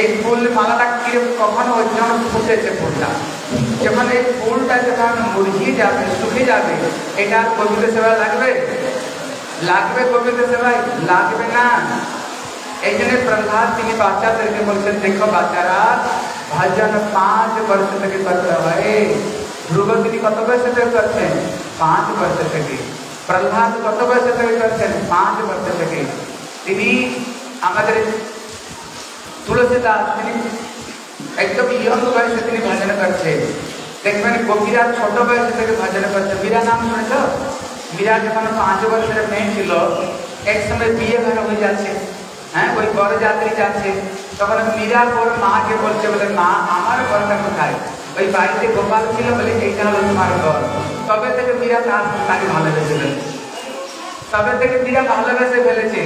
এই ফুল মালাটা কীরকম কখন ওই ফুটেছে ফুলটা? যখন এই ফুলটা যখন মুরঝিয়ে যাবে শুকিয়ে যাবে, এটা কবিতা সেবা লাগবে? লাগবে কবিতা সেবায়? লাগবে না। এই জন্য প্রহ্লাদ তিনি বাচ্চাদেরকে বলছেন, দেখো বাচ্চারা, ভজন পাঁচ বর্ষ থেকে করতে হয় ধ্রুব তিনি কত বয়স থেকে করছেন? পাঁচ বর্ষ থেকে। প্রহ্লাদ কত বয়স থেকে করছেন? পাঁচ বর্ষ থেকে। তিনি আমাদের তুলসীদাস তিনি একদম ইয়ং বয়সে তিনি ভজন করছে। দেখবেন কবিরা ছোট বয়স থেকে ভজন করছে। মীরা নাম শুনেছ? মীরা যখন পাঁচ বছরের মেয়ে ছিল এক সময় বিয়ে ঘর হয়ে যাচ্ছে। হ্যাঁ ওই বরযাত্রী যাচ্ছে। তখন মীরা ওর মাকে বলছে, বলে, মা, আমার ঘরটা কোথায়? ওই বাড়িতে গোপাল ছিল বলে এইটা হলো তোমার ঘর। তবে থেকে মীরা তার তাকে ভালোবেসে ফেলেছে। তবে থেকে মীরা ভালোবেসে ফেলেছে।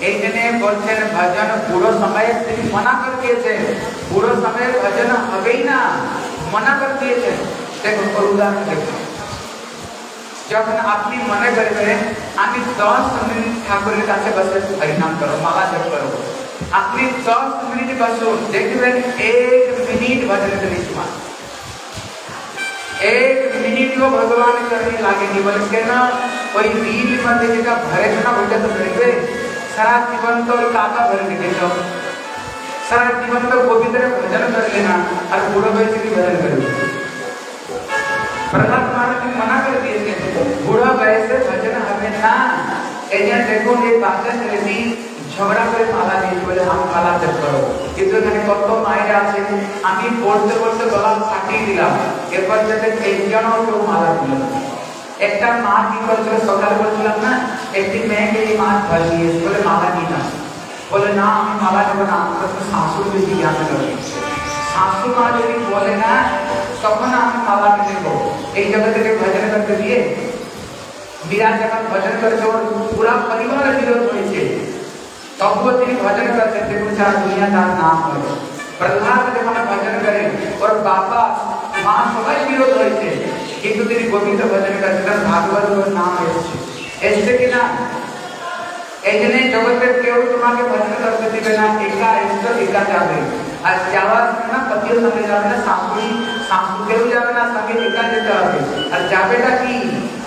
इतने भजन भजन पूरा समय मना कर दिए थे पूरा समय भजन अगई ना मना कर दिए थे देखो और देखो जब अपनी मन कर दे अपनी दस मिनट ठाकुर के काछे बस हरिनाम करो माला जप करो अपनी दस मिनट बस देखिए एक मिनट भजन के बीच में एक मिनट को भगवान करने लागे नहीं बल्कि ना कोई दिन मत देखेगा भरे ना बोलते तो करेंगे সারা জীবন তোর কাকা ধরে রেখেছ। সারা জীবন তোর গোবিন্দের ভজন করলে না, আর বুড়ো বয়সে কি ভজন করবে প্রহ্লাদ মনা করে দিয়েছে, বুড়ো বয়সে ভজন হবে না। এই যে দেখুন এই ঝগড়া করে মালা দিয়েছে বলে আমি মালা ত্যাগ করো। কিন্তু এখানে কত মায়েরা আছে আমি পড়তে পড়তে গলা ফাটিয়ে দিলাম। এরপর যাতে একজনও কেউ মালা দিল না। একটা মাছ কি করেছিল সকাল বলছিলাম না একটি মেয়েকে এই মাছ ভয় দিয়েছে বলে মালা না বলে না আমি মালা নেবো না আমরা তো শাশুড়ি দিয়ে আমি শাশু মা যদি বলে না তখন আমি মালাকে নেব এই জগৎ থেকে ভজন করতে দিয়ে বিরাট যখন ভজন করেছে ওর পুরো পরিবার বিরোধ হয়েছে তবুও তিনি ভজন করতে চান দুনিয়া তার নাম হয়েছে પ્રહલાદ જમાને ભજન કરે ઓર બાપા માં સવાય વિરોધ હોય છે কিন্তু তিনি গোবিন্দ ভজন করেন তার ভাগবত নাম এসছে এসছে কিনা এই জন্য জগতের কেউ তোমাকে ভজন করতে দিবে না একা এসছো একা যাবে আর যাওয়ার না পতিও সঙ্গে যাবে না সামনে সামনে কেউ যাবে না সঙ্গে একা যেতে হবে আর যাবেটা কি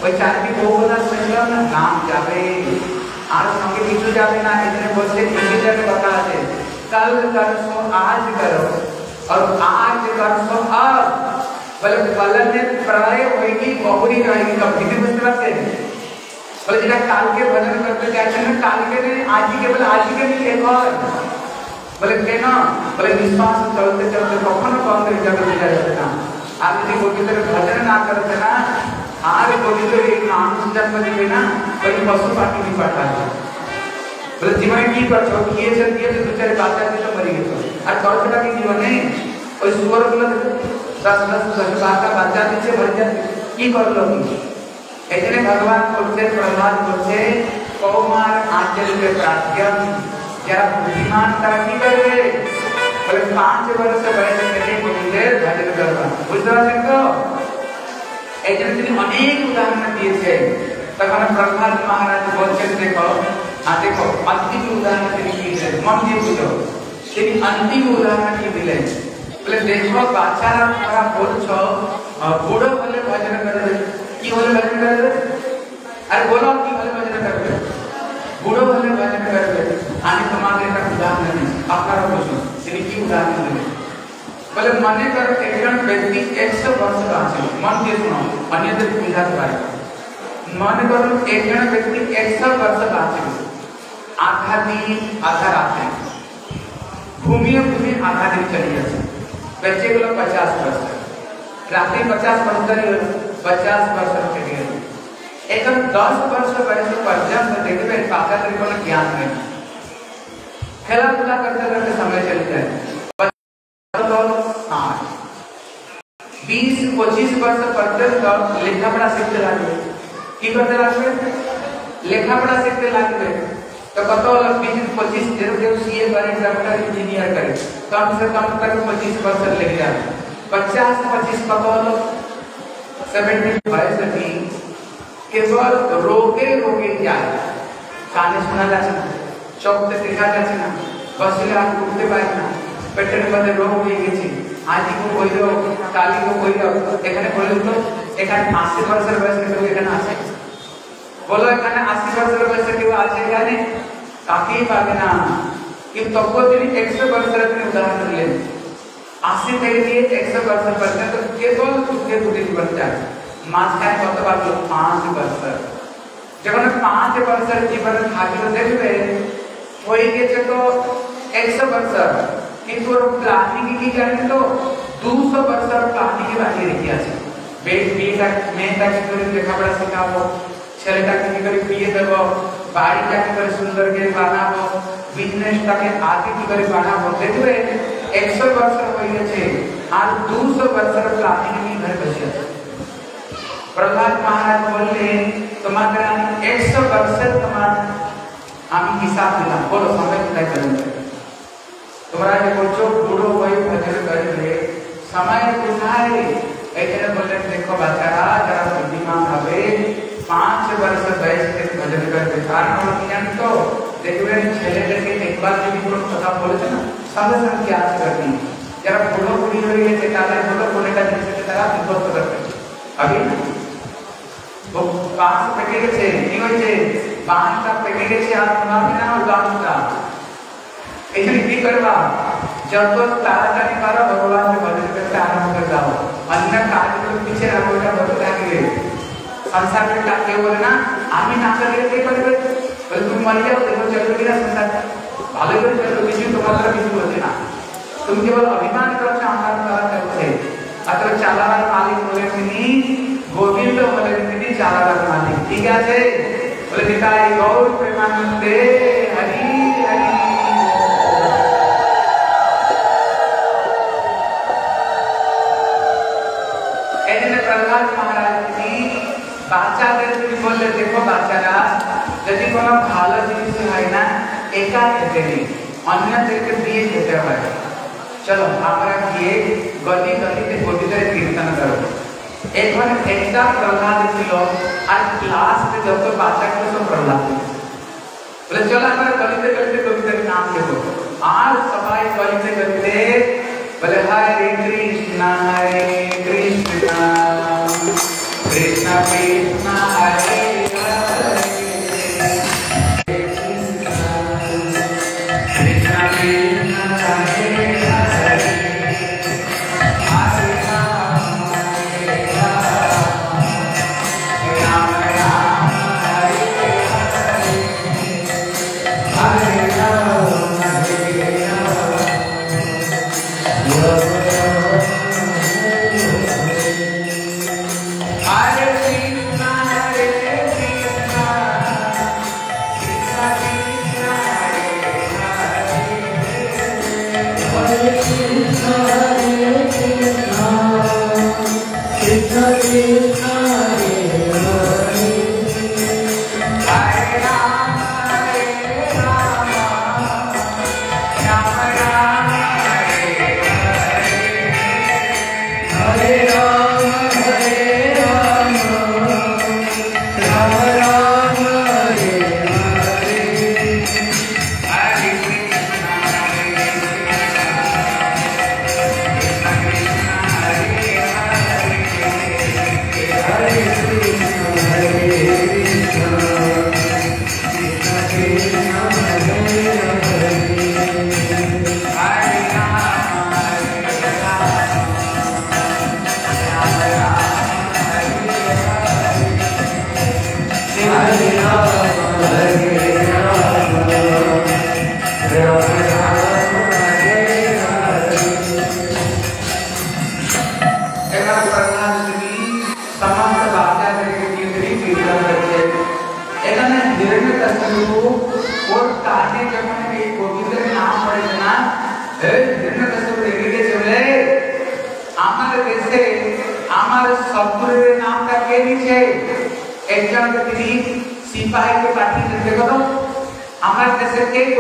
ওই চারটি বউ না শুনলাম না নাম যাবে আর সঙ্গে কিছু যাবে না এখানে বলছে কিছু যাবে কথা আছে कल कर सो आज करो। और आज कर सो अब। बोले ने प्राय होगी बहुरी नहीं कब कितने बजे बात से बल जेटा काल के भजन करते कहते हैं, काल के ने आज ही के बल, आज ही के नहीं, एक और। बल, के ना? बल, विश्वास चलते चलते कौन कौन कखन जगह ले जाते? ना आप यदि कोई भजन ना करते ना, आज कोई एक मानुष जन्म देवे ना, कोई पशु पाटी नहीं पड़ता है। বলে জীবনে কি করছো খেয়েছে দিয়েছে দু চারি বাচ্চা দিয়ে মরে গেছো আর করছোটা কি জীবনে ওই সুয়ার গুলো দশ দশ দশ বারটা বাচ্চা দিচ্ছে মরে যাচ্ছে কি করলো কি এই জন্য ভগবান বলছে প্রহ্লাদ বলছে কৌমার আঞ্চলিক প্রাজ্ঞম যারা বুদ্ধিমান তারা কি করবে বলে পাঁচ বছর বয়স থেকে গোবিন্দের ভজন করবা বুঝতে পারছেন তো এই জন্য তিনি অনেক উদাহরণ দিয়েছেন তখন প্রহ্লাদ মহারাজ বলছেন দেখো आ देखो अंतिम उदाहरण के लिए है मान ये बोलो लेकिन अंतिम उदाहरण के मिले। बोले, देखो बाचा हमारा बोल छ बूढ़ो बोले, भजन कर रहे। की बोले, भजन कर रहे? अरे बोलो, की बोले, भजन कर रहे? बूढ़ो बोले, भजन कर रहे। हाँ, आने समाज तुम्हारे का उदाहरण है। आपका बोलो यानी की उदाहरण मिले बोले, मने कर एकजन व्यक्ति 100 वर्ष का है। मन ये सुनो अन्यथा पूजा पाए मन करो एक जन व्यक्ति 100 वर्ष का है। आधा दिन आधा रात में घूमिए घूमिए आधा दिन चलिए बच्चे को लोग पचास परसेंट रात्रि पचास परसेंट पचास परसेंट के लिए एकदम दस वर्ष बने पर्यंत देखबे पाका तरी को ज्ञान नहीं। खेला कूदा करते करते समय चले जाए। तो बीस, पच्चीस वर्ष पर्यंत तो लेखापढ़ा सीखते लगे। की करते लगे? लेखापढ़ा सीखते लगे। तो कत लोग बीस पच्चीस जेरो जेरो सीए करे डॉक्टर इंजीनियर करे कम से कम तक पच्चीस वर्ष लग जाए पचास पच्चीस कत लोग सेवेंटी फाइव से কেবল রোগে রোগে যায় কানে শোনা যাচ্ছে না চোখতে দেখা যাচ্ছে না বসলে আর উঠতে পারে না পেটের মধ্যে রোগ হয়ে গেছে আজি কো কইল কালি কো কইল এখানে বলে তো এখানে আশি বছর বয়সের কেউ এখানে আছে বলো এখানে আশি বছর বয়সের কেউ আছে এখানে তাকেই পাবে না কিন্তু তবুও তিনি একশো বছরের তিনি উদাহরণ দিলেন আশি থেকে নিয়ে একশো বছর পর্যন্ত কেবল দুঃখে দুঃখে জীবন যায় মাঝখানে কত বাড়লো পাঁচ বছর যখন পাঁচ বছর জীবন থাকলো দেখবে হয়ে গেছে তো একশো বছর কিন্তু ওর প্ল্যানিং কি জানেন তো দুশো বছর প্লানিংয়ে বাকি রেখে আছে বেড বিয়েটা মেয়েটা কি করে লেখাপড়া শেখাবো ছেলেটাকে কি করে বিয়ে দেবো বাড়িটা কি করে সুন্দর করে বানাবো বিজনেসটাকে আগে কি করে বানাবো দেখবে একশো বছর হয়ে গেছে আর দুশো বছর প্লানিং নিয়ে ঘরে বসে আছে প্রহ্লাদ মহারাজ বললেন তোমাদের আমি একশো বছর তোমার আমি হিসাব দিলাম বলো সময় কোথায় করবে তোমরা যে বলছো বুড়ো হয়ে ভজন করবে সময় কোথায় এখানে বললেন দেখো বাচ্চারা যারা বুদ্ধিমান হবে পাঁচ বর্ষ বয়স থেকে ভজন করবে কারণ আমি জানি তো দেখবেন ছেলেদেরকে একবার যদি কোনো কথা বলেছে না সঙ্গে সঙ্গে কি আজ করবি যারা বুড়ো বুড়ি হয়ে গেছে তাদের বুড়ো কোনেটা জিনিসকে তারা বিভক্ত করবে আমি ও বাঁশ পেকে গেছে কি হয়েছে বাঁশটা পেকে গেছে আর শোনাবে না ওই বাঁশটা এই জন্য কি করবা যত তাড়াতাড়ি পারো ভগবানকে ভজন করতে আরম্ভ করে দাও অন্য কাজগুলো পিছিয়ে রাখো ওটা হতে থাকবে সংসার में का কেউ বলে না আমি না করলে কে করবে বলে তুমি মরে যাও দেখো চলবে না সংসার ভালো করে চলবে কিছু তোমার দ্বারা কিছু হচ্ছে না তুমি কেবল অভিমান করছো আমার দ্বারা চলছে মাত্র চালাবার মালিক বলে তিনি গোবিন্দ বলে তিনি চালাবার মালিক ঠিক আছে বলে নিতাই গৌর প্রেমানন্দে হরি হরি এজন্য প্রহ্লাদ মহারাজ তিনি বাচ্চাদের তিনি বললে দেখো বাচ্চারা যদি কোনো ভালো জিনিস হয় না একা খেতে নেই অন্যদেরকে দিয়ে খেতে হয় চলো আমরা গিয়ে গলি গলিতে গলিতে কীর্তন করবো এখন একটা প্রহ্লাদ ছিল আর ক্লাসে যত বাচ্চাগুলো সব প্রহ্লাদ বলে চলো আমরা গলিতে গলিতে কবিতার নাম দেবো আর সবাই গলিতে গলিতে বলে হরে কৃষ্ণ হরে কৃষ্ণ David Maharaj.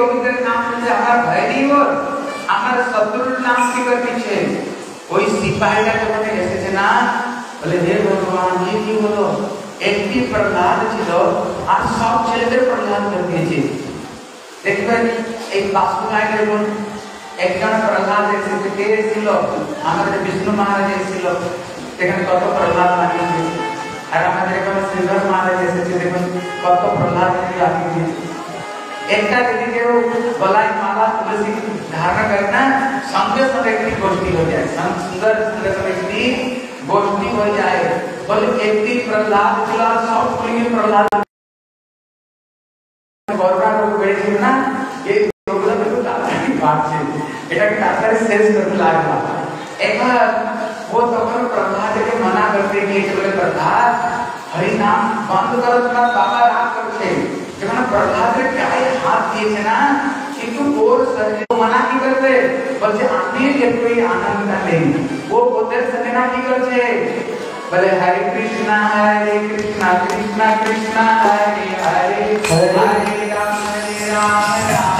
पवित्र নাম শুনছে আমার ভয় নেই ওর আমার শত্রুর নাম কি कर पीछे कोई सिपाही का जब ऐसे थे ना बोले हे भगवान ये একটি প্রহ্লাদ ছিল আর সব ছেলেদের প্রহ্লাদ করে দিয়েছে। দেখবেন এই বাস্তু নায়ক এবং একজন প্রহ্লাদ এসেছে। কে এসেছিল? আমাদের বিষ্ণু মহারাজ এসেছিল। সেখানে কত প্রহ্লাদ লাগিয়েছে আর আমাদের এখানে শ্রীধর মহারাজ এসেছে। দেখুন কত প্রহ্লাদ লাগিয়ে দিয়েছে एकता के लिए वो गलाय माला तुलसी धारण करना संगे संगे की गोष्ठी हो जाए। सुंदर संगे संगे की गोष्ठी हो जाए। बल, एक दिन प्रहलाद चला सब कुली प्रहलाद गौरव को बैठे ना ये प्रॉब्लम तो डाटा की बात है এটা কি তাড়াতাড়ি শেষ করতে লাগলো একবার वो तो तখন प्रहलाद के मना करते कि बोले, प्रहलाद, हरि नाम बंद करो ना बाबा राम कर ಇವನ ಪ್ರಭಾತಕ್ಕೆ ಆಯ ಹಾತ್ ಕೇಚನ किंतु और सर वो मना की करते बल्कि आने के कोई आनंद ले वो बोलते सजना की करते भले हरे कृष्णा हरे कृष्णा कृष्णा कृष्णा हरे हरे हरे राम हरे राम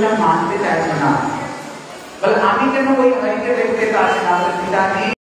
मानते चाहे ना बल आम्ही त्यांना वही हरिके देवतेचा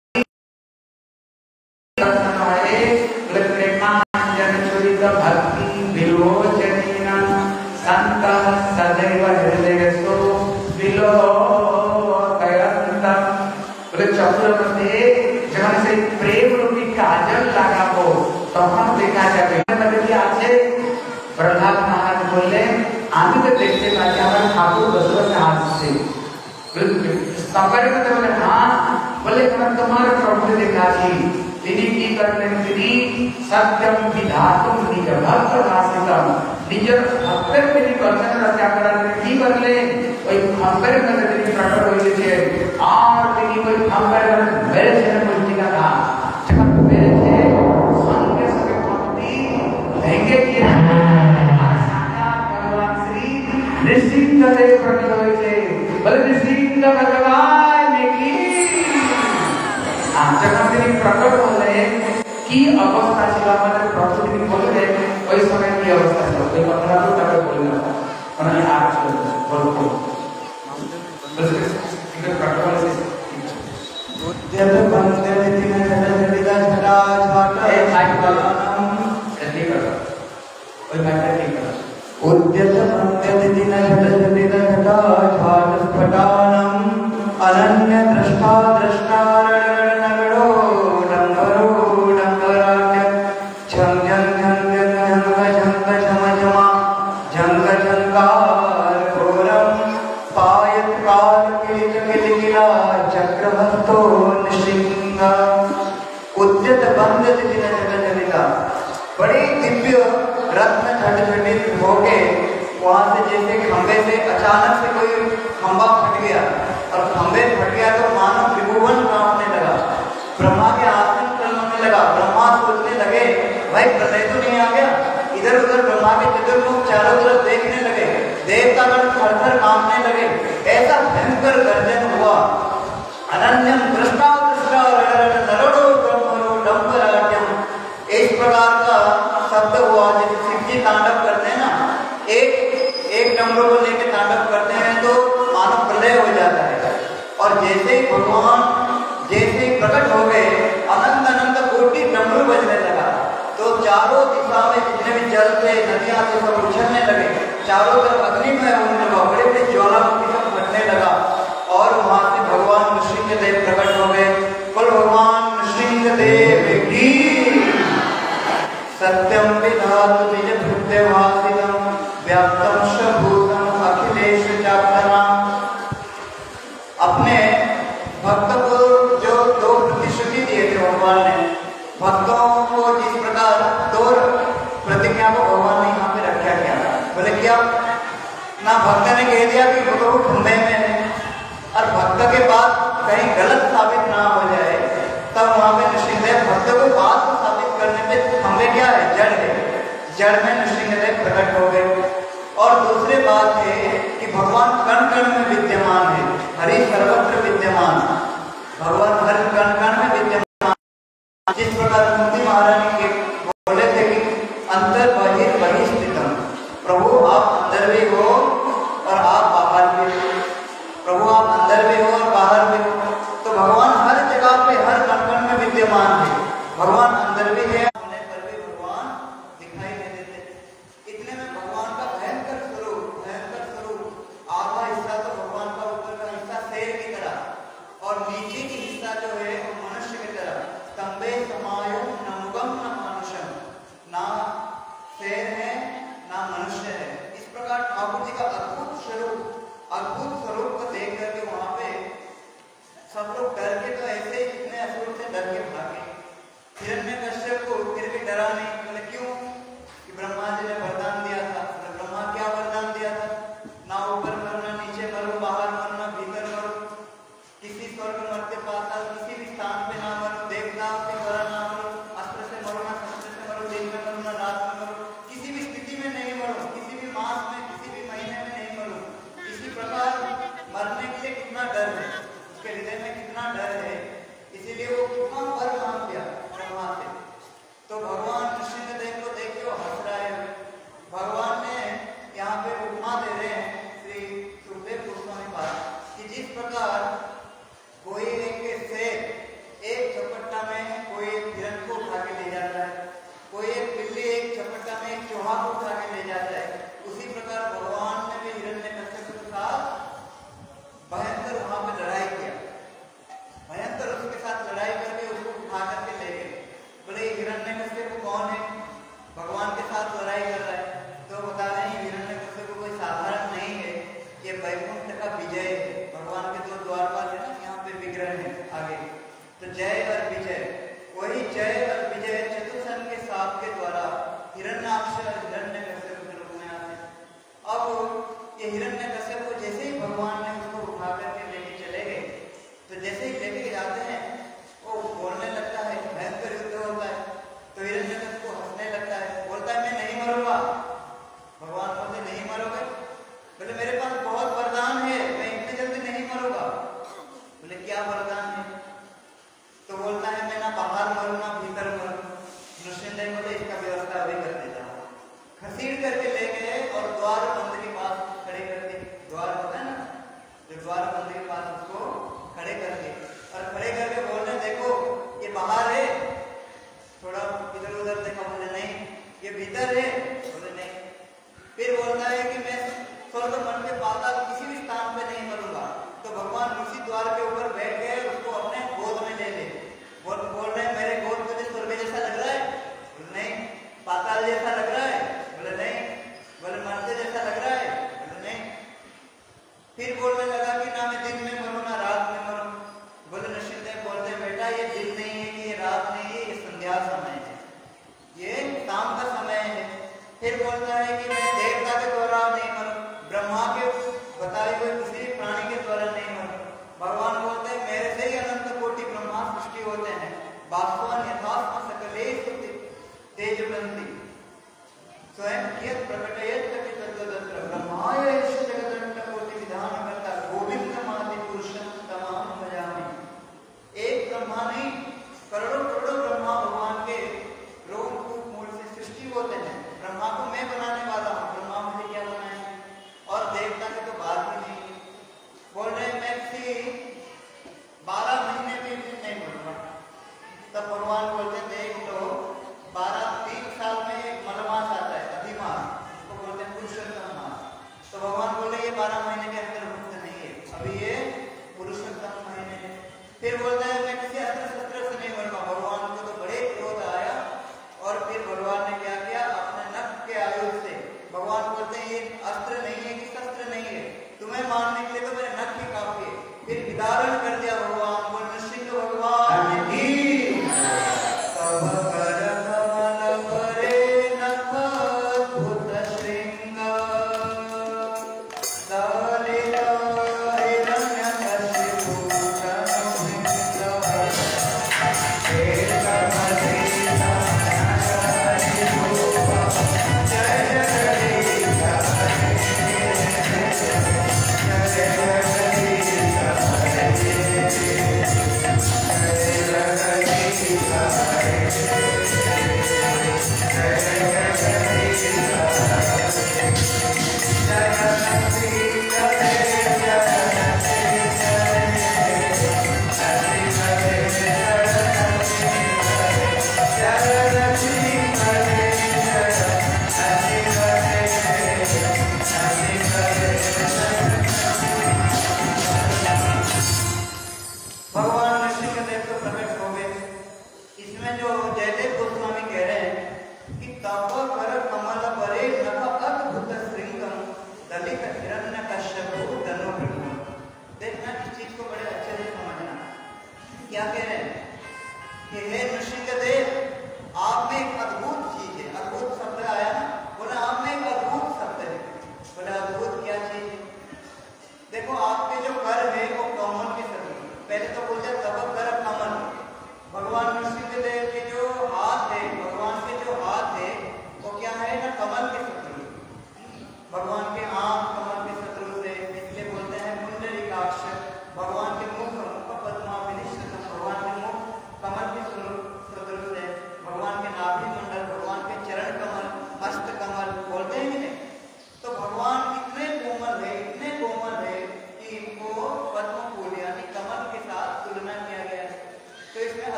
अचानक से Yeah. के ऊपर उछलने लगे। चारों तरफ़ अग्निमय होने लगा बड़े बड़े ज्वालामुखी सब बनने लगा और वहाँ से भगवान नृसिंह देव प्रकट हो गए। बोल, भगवान नृसिंह देव की सत्यम विधातु निज भृत्य में नृसिंहदेव प्रकट हो गए।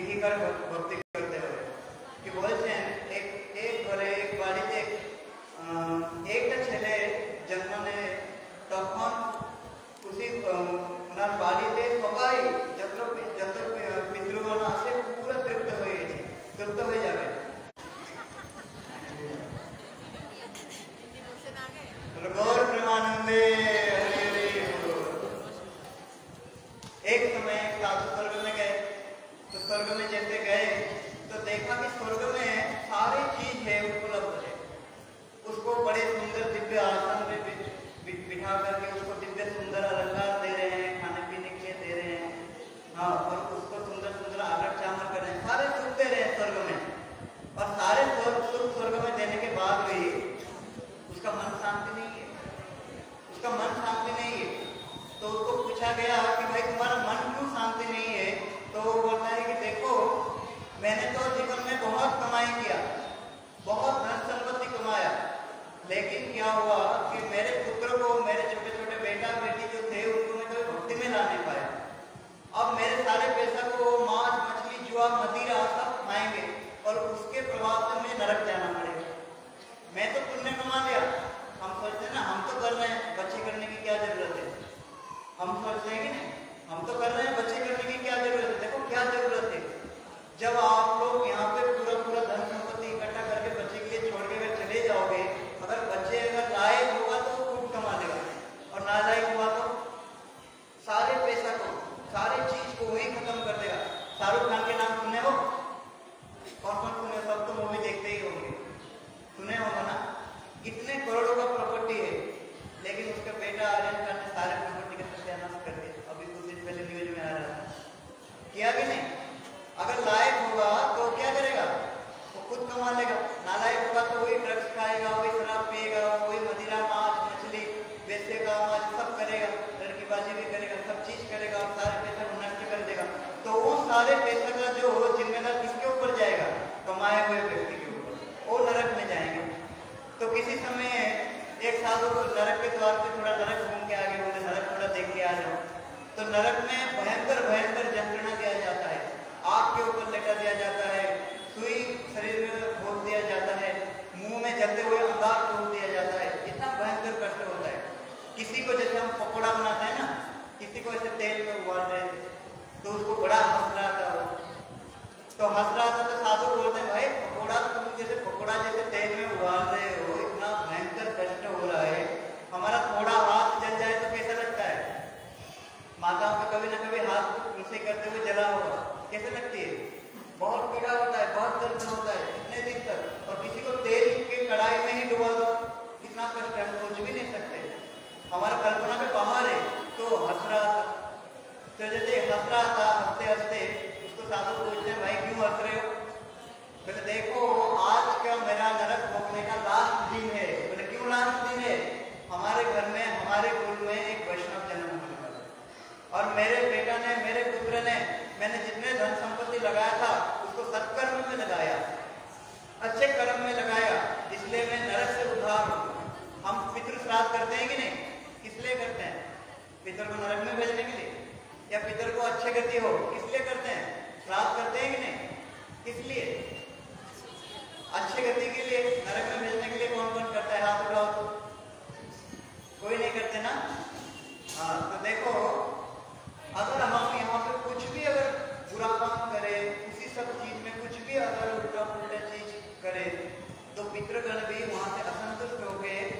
यही भक्ति किसी को जैसे हम पकौड़ा बनाते हैं ना, किसी को ऐसे तेल में उबाल रहे थे तो उसको बड़ा हंस रहा था तो हंस रहा था तो साधु बोलते हैं, भाई, पकौड़ा तो तुम जैसे पकौड़ा जैसे तेल में उबाल रहे हो, इतना भयंकर कष्ट हो रहा है। हमारा थोड़ा हाथ जल जाए तो कैसा लगता है? माताओं का कभी ना कभी हाथ रसोई करते हुए जला होगा। कैसे लगती है? बहुत पीड़ा होता है, बहुत दर्द होता है कितने दिन तक। और किसी को तेल के कढ़ाई में ही डुबा दो कितना कष्ट है हम सोच भी नहीं सकते हमारा कल्पना में बाहर है तो हंस रहा था तो जैसे हंस रहा था हँसते हँसते उसको साधु पूछते, भाई क्यों हंस रहे हो? बोले, देखो, आज का मेरा नरक भोगने का लास्ट दिन है। बोले, क्यों लास्ट दिन है? हमारे घर में, हमारे कुल में एक वैष्णव जन्म होने वाला और मेरे बेटा ने, मेरे पुत्र ने, मैंने जितने धन संपत्ति लगाया था, उसको सत्कर्म में लगाया, अच्छे कर्म में लगाया, इसलिए मैं नरक से उद्धार हूँ। हम पितृ श्राद्ध करते हैं कि नहीं? किस लिए करते हैं? पितर को नरक में भेजने के लिए? या पितर को अच्छे गति हो किस लिए करते हैं? श्राद्ध करते हैं कि नहीं? किस लिए अच्छे गति के लिए, नरक में भेजने के लिए कौन कौन करता है हाथ उठाओ तो? कोई नहीं करते ना? हाँ तो देखो, अगर हम यहाँ पे कुछ भी अगर बुरा काम करें, उसी सब चीज़ में कुछ भी अगर उल्टा पुल्टा चीज़ करे तो पितृगण भी वहाँ से असंतुष्ट हो वो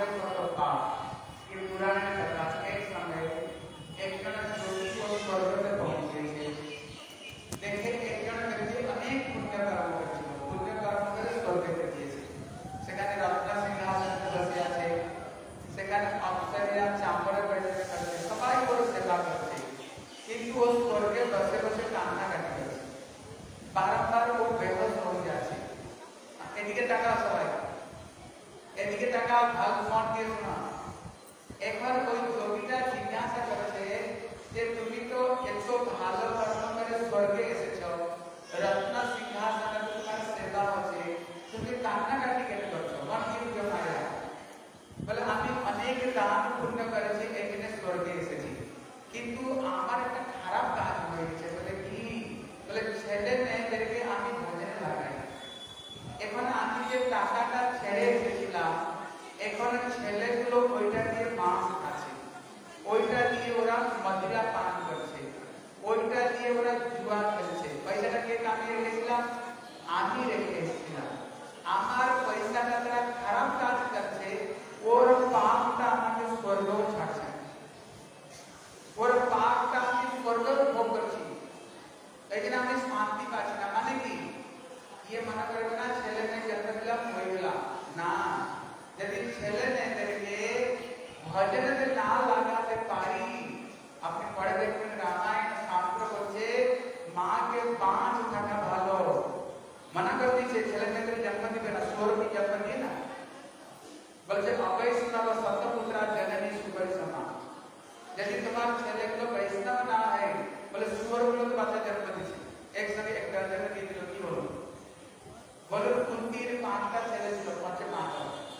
ছেলেগুলো ওইটা দিয়ে মাছ খাচ্ছে ওইটা দিয়ে ওরা মদিরা পান করছে ওইটা দিয়ে ওরা জুয়া খেলছে পয়সাটা কে কামিয়ে রেখেছিলাম আমি রেখে এসেছিলাম আমার পয়সাটা তারা খারাপ কাজ করছে ওর পাপটা আমাকে স্বর্গও ছাড়ছে ওর পাপটা আমি স্বর্গও ভোগ করছি जब छेले ने लेके भजन में ना लगा ले पाई अपने पढ़ देख में रामायण शास्त्र बच्चे माँ के पाँच थका भालो। मना कर दीजिए छेले ने तेरे जन्म दिन का स्वर भी जन्म दिए ना। बल्कि अपने सुना वह सत्ता पुत्रा जननी सुपर समा। यदि तुम्हारे छेले को पैसा ना है बल्कि स्वर बोलो तो बातें जन्म दीजिए। एक समय एक डर जन्म दिए तो बोलो बोलो कुंती ने पाँच का छेले सुपर पाँच माँ का।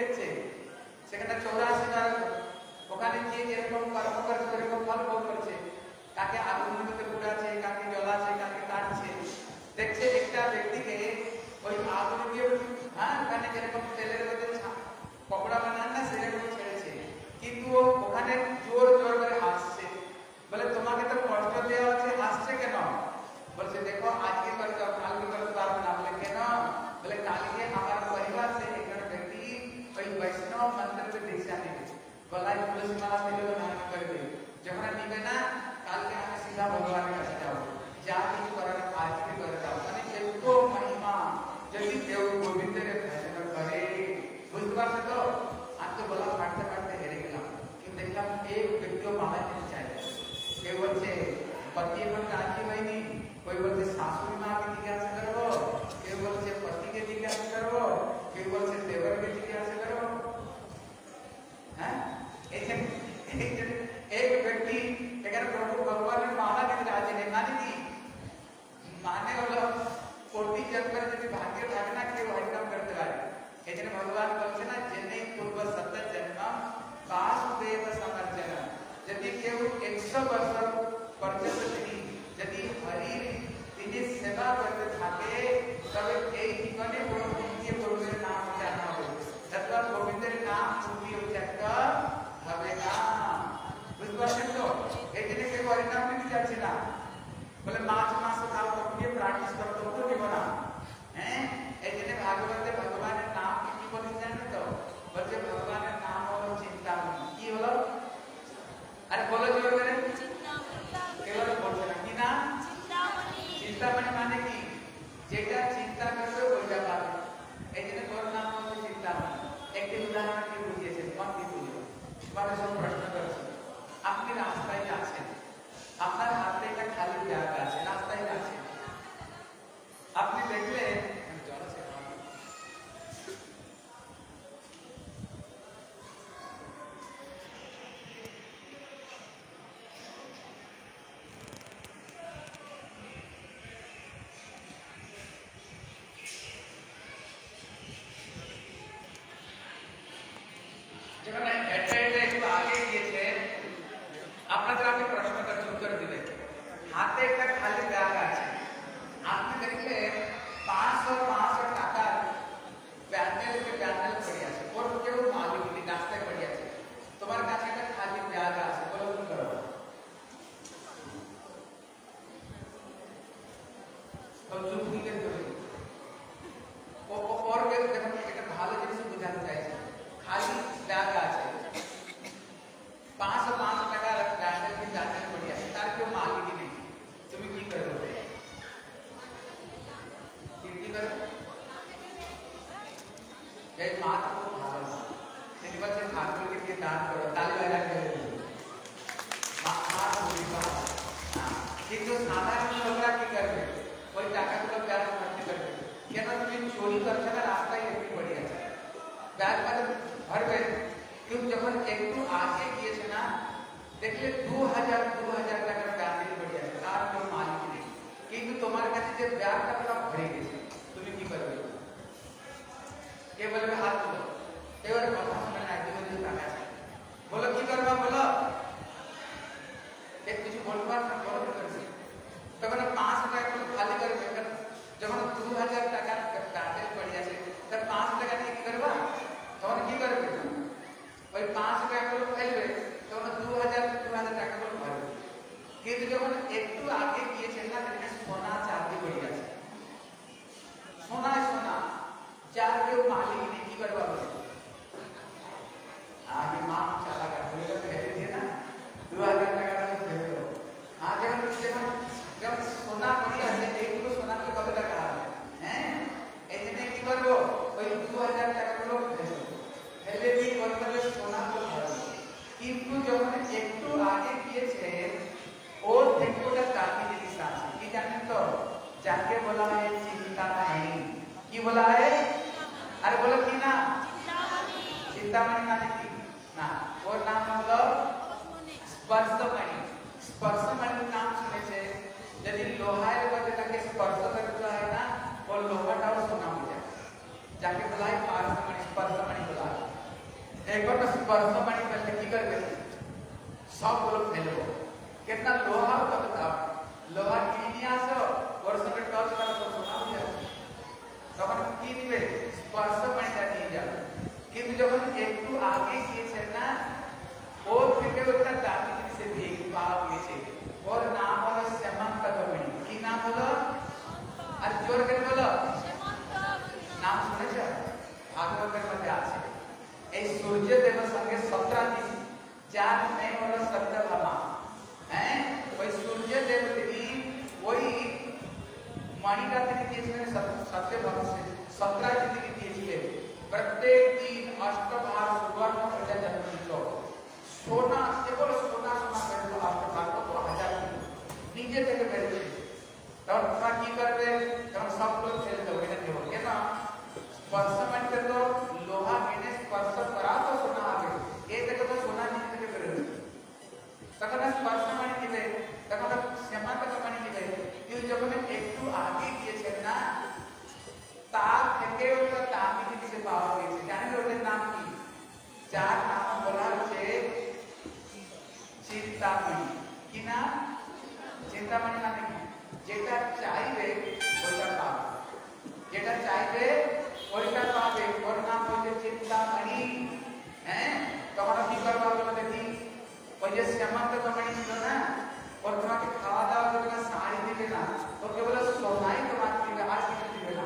দেখছে? সেখানে চৌরাশিটা ওখানে গিয়ে যেরকম কর্ম করছে ওরকম ফল ভোগ করছে। কাকে আগুন পুড়াচ্ছে, কাকে জ্বলাচ্ছে, কাকে কাটছে। দেখছে একটা ব্যক্তিকে ওই আগুন দিয়ে হ্যাঁ ওখানে যেরকম তেলের মধ্যে পকোড়া বানান না সেরকম ছেড়েছে। কিন্তু ওখানে জোর জোর করে হাসছে। বলে, তোমাকে তো কষ্ট দেওয়া আছে হাসছে কেন? বলছে, দেখো, আজকে করতে কালকে করতে भलाई पुलिस वाला Can I কে বলবে হাত তুলো এবারে কথা শুনে না একদিন যদি টাকা আছে বলো কি করবা বলো এক কিছু বলবার না বলো কি করবে তখন পাঁচ টাকা করে খালি করবে কারণ যখন দু হাজার টাকা কাটে পড়ে আছে তার পাঁচ টাকা নিয়ে কি করবা তখন কি করবে ওই পাঁচ টাকা করে ফেলবে তখন দু হাজার দু হাজার টাকা করে ভরবে কিন্তু যখন একটু আগে গিয়েছে না দেখে সোনা চাঁদি পড়ে গেছে সোনায় সোনা যার কেউ মালিক टिकट वापस आगे माफ़ चला कर बोले तो कह दीजिए ना दुआ करने का तो कह दो। आगे हम जब जब सोना पड़ी हमने एक किलो सोना के बगल रखा है? हैं? इतने की कर वो वही दो हज़ार का किलो पहले भी मतलब सोना को भरा किंतु जब हमने एक तो आगे किए थे, और देखो तो का काफ़ी जिनिस आछे की जाने तो? जाके बोला है चिंता नहीं। की बोला है, अरे बोला कि चिंतामणि माने की ना और नाम मतलब स्पर्शमणि स्पर्शमणि नाम सुने छे यदि लोहा रे बदे लगे स्पर्श कर करता है ना वो लोहा टा सुना हो जाए जाके बोला है। पारसमणि स्पर्शमणि बोला एक बार तो स्पर्शमणि करके की कर गए सब लोग फेल हो कितना लोहा होता बताओ लोहा कीनिया से और सब टच कर सुना हो जाए तब हम की दिवे स्पर्शमणि का नहीं जाए কিন্তু যখন একটু আগে গিয়েছে না ওর থেকে ওটা দামি জিনিসে দিয়ে পাওয়া গিয়েছে ওর নাম হলো শ্যামন্ত কমণি কি নাম হলো আর জোর করে বলো নাম শুনেছ ভাগবতের মধ্যে আছে এই সূর্য দেবের সঙ্গে সতেরো দিন যার নেই হলো সত্যভামা হ্যাঁ ওই সূর্য দেব তিনি ওই মণিটা থেকে দিয়েছিলেন प्रत्येक दिन अष्टम आर सुवर्ण प्रजा जन्म लो सोना, केवल सोना सोना मेरे को आपके भाग को तो हज़ार नीचे तक मेरे को तब अपना की कर रहे तब सब लोग खेल दो मैंने देखो के ना, स्पर्श मत कर दो, लोहा मैंने स्पर्श करा तो सोना आ गए ये तक तो सोना नीचे तक करे तक ना स्पर्श मत की गए तक ना क्षमा तक तो मत की गए ये जब मैं एक तो आगे किए चलना ताप ताक फेंके उसका ताक की গেছে জানেন ওদের নাম কি যার নাম বলা হচ্ছে চিন্তামণি কি না চিন্তামণি মানে কি যেটা চাইবে ওইটা পাবে যেটা চাইবে ওইটা পাবে ওর নাম হচ্ছে চিন্তামণি হ্যাঁ তখন কি করবো বলো দেখি ওই যে শ্যামান্ত কমানি ছিল না ওর তোমাকে খাওয়া দাওয়া করে তোমার শাড়ি দিবে না ওর কেবল সোনাই তোমাকে দিবে আর কিছু দিবে না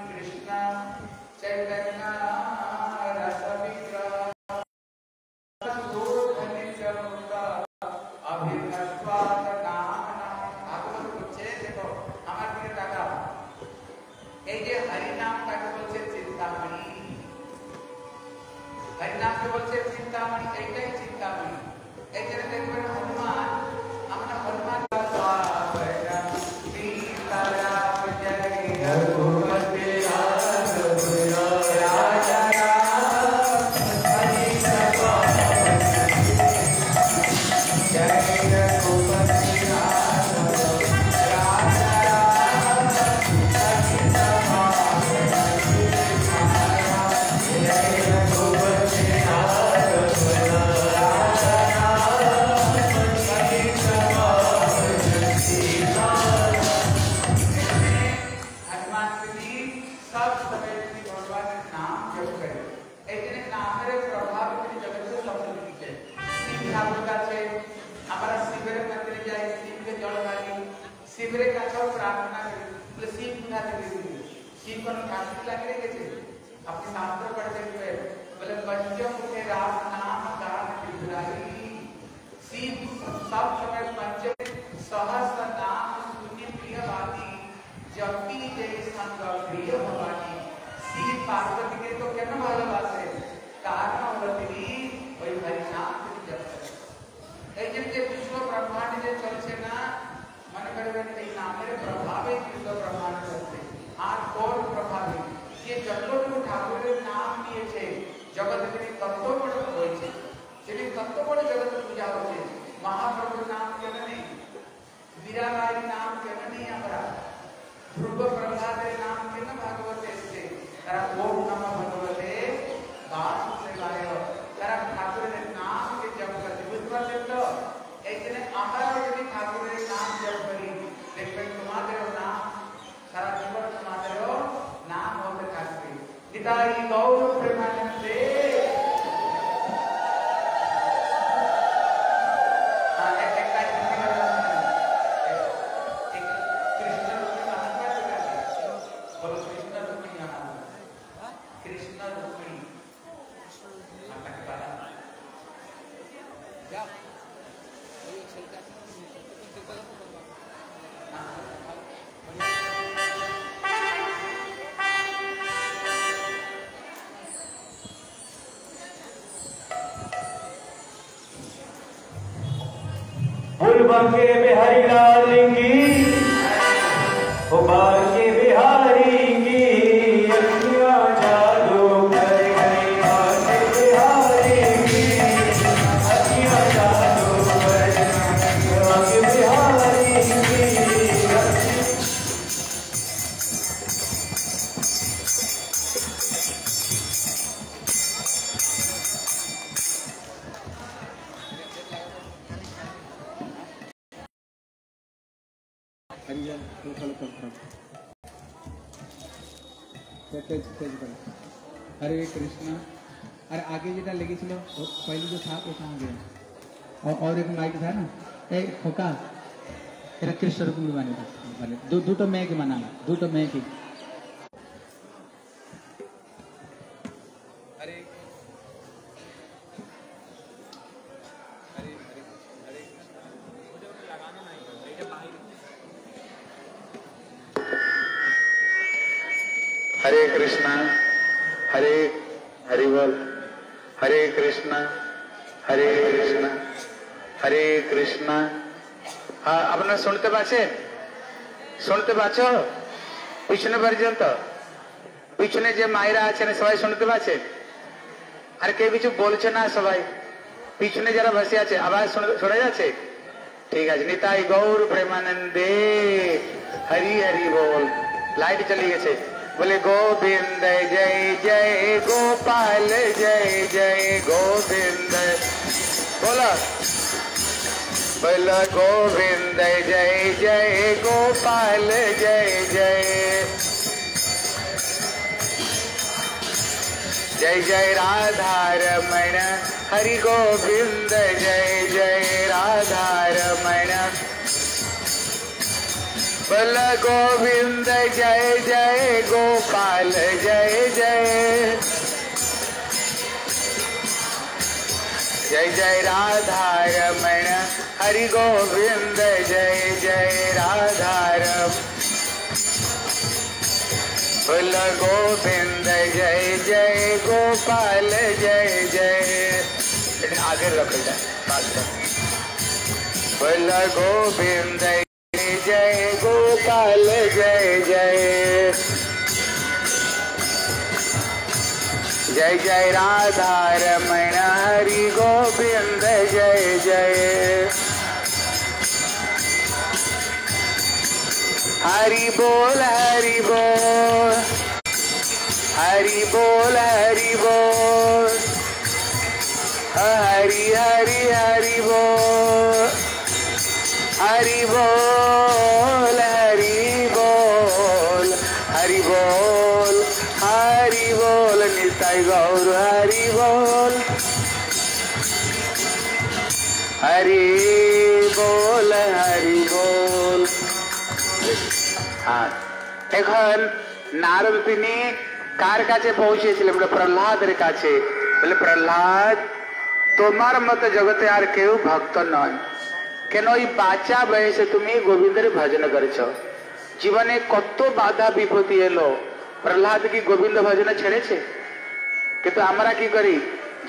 Okay. মেয়েকে বানানো দুটো মেয়েকে हरे कृष्णा हरे हरि बोल हरे कृष्णा हरे कृष्णा हरे कृष्णा হ্যাঁ আপনারা শুনতে পাচ্ছেন শুনতে পাচ্ছ পিছনে পর্যন্ত। পিছনে যে মায়েরা আছেন, সবাই শুনতে পাচ্ছেন? আর কেউ কিছু বলছে না সবাই। পিছনে যারা বসে আছে, আবার শুনে- যাচ্ছে? ঠিক আছে, নিতাই গৌর প্রেমানন্দে। হরি হরি বল। লাইট চলে গেছে। বলে, গোবিন্দ, জয় জয়, গোপাল, জয় জয়, গোবিন্দ। বলো। बल गोविंद, जय जय, गोपाल, जय जय। जय जय राधा रमण हरि गोविंद, जय जय राधा रमण बल गोविंद, जय जय, गोपाल, जय जय। जय जय राधा रमण हरि गोविंद, जय जय राधा रमण बोल गोविंद, जय जय गोपाल, जय जय। आगे रख बोल गोविंद, जय गोपाल, जय जय। जय जय राधा रमण हरि गोविंद, जय जय। हरि बोल हरि बोल। हरि बोल हरि बोल। हरि हरि हरि बोल। हरि बोल हरि बोल। हरि बोल हरि बोल। निताई गौर, हरि बोल। हरि बोल हरि बोल। আর এখন নারদ তিনি কার কাছে পৌঁছেছিলেন? বলে প্রহ্লাদের কাছে। বলে, প্রহ্লাদ, তোমার মতো জগতে আর কেউ ভক্ত নয়। কেন ওই বাচ্চা বয়সে তুমি গোবিন্দের ভজন করেছ? জীবনে কত বাধা বিপত্তি এলো। প্রহ্লাদ কি গোবিন্দ ভজনে ছেড়েছে? কিন্তু আমরা কি করি?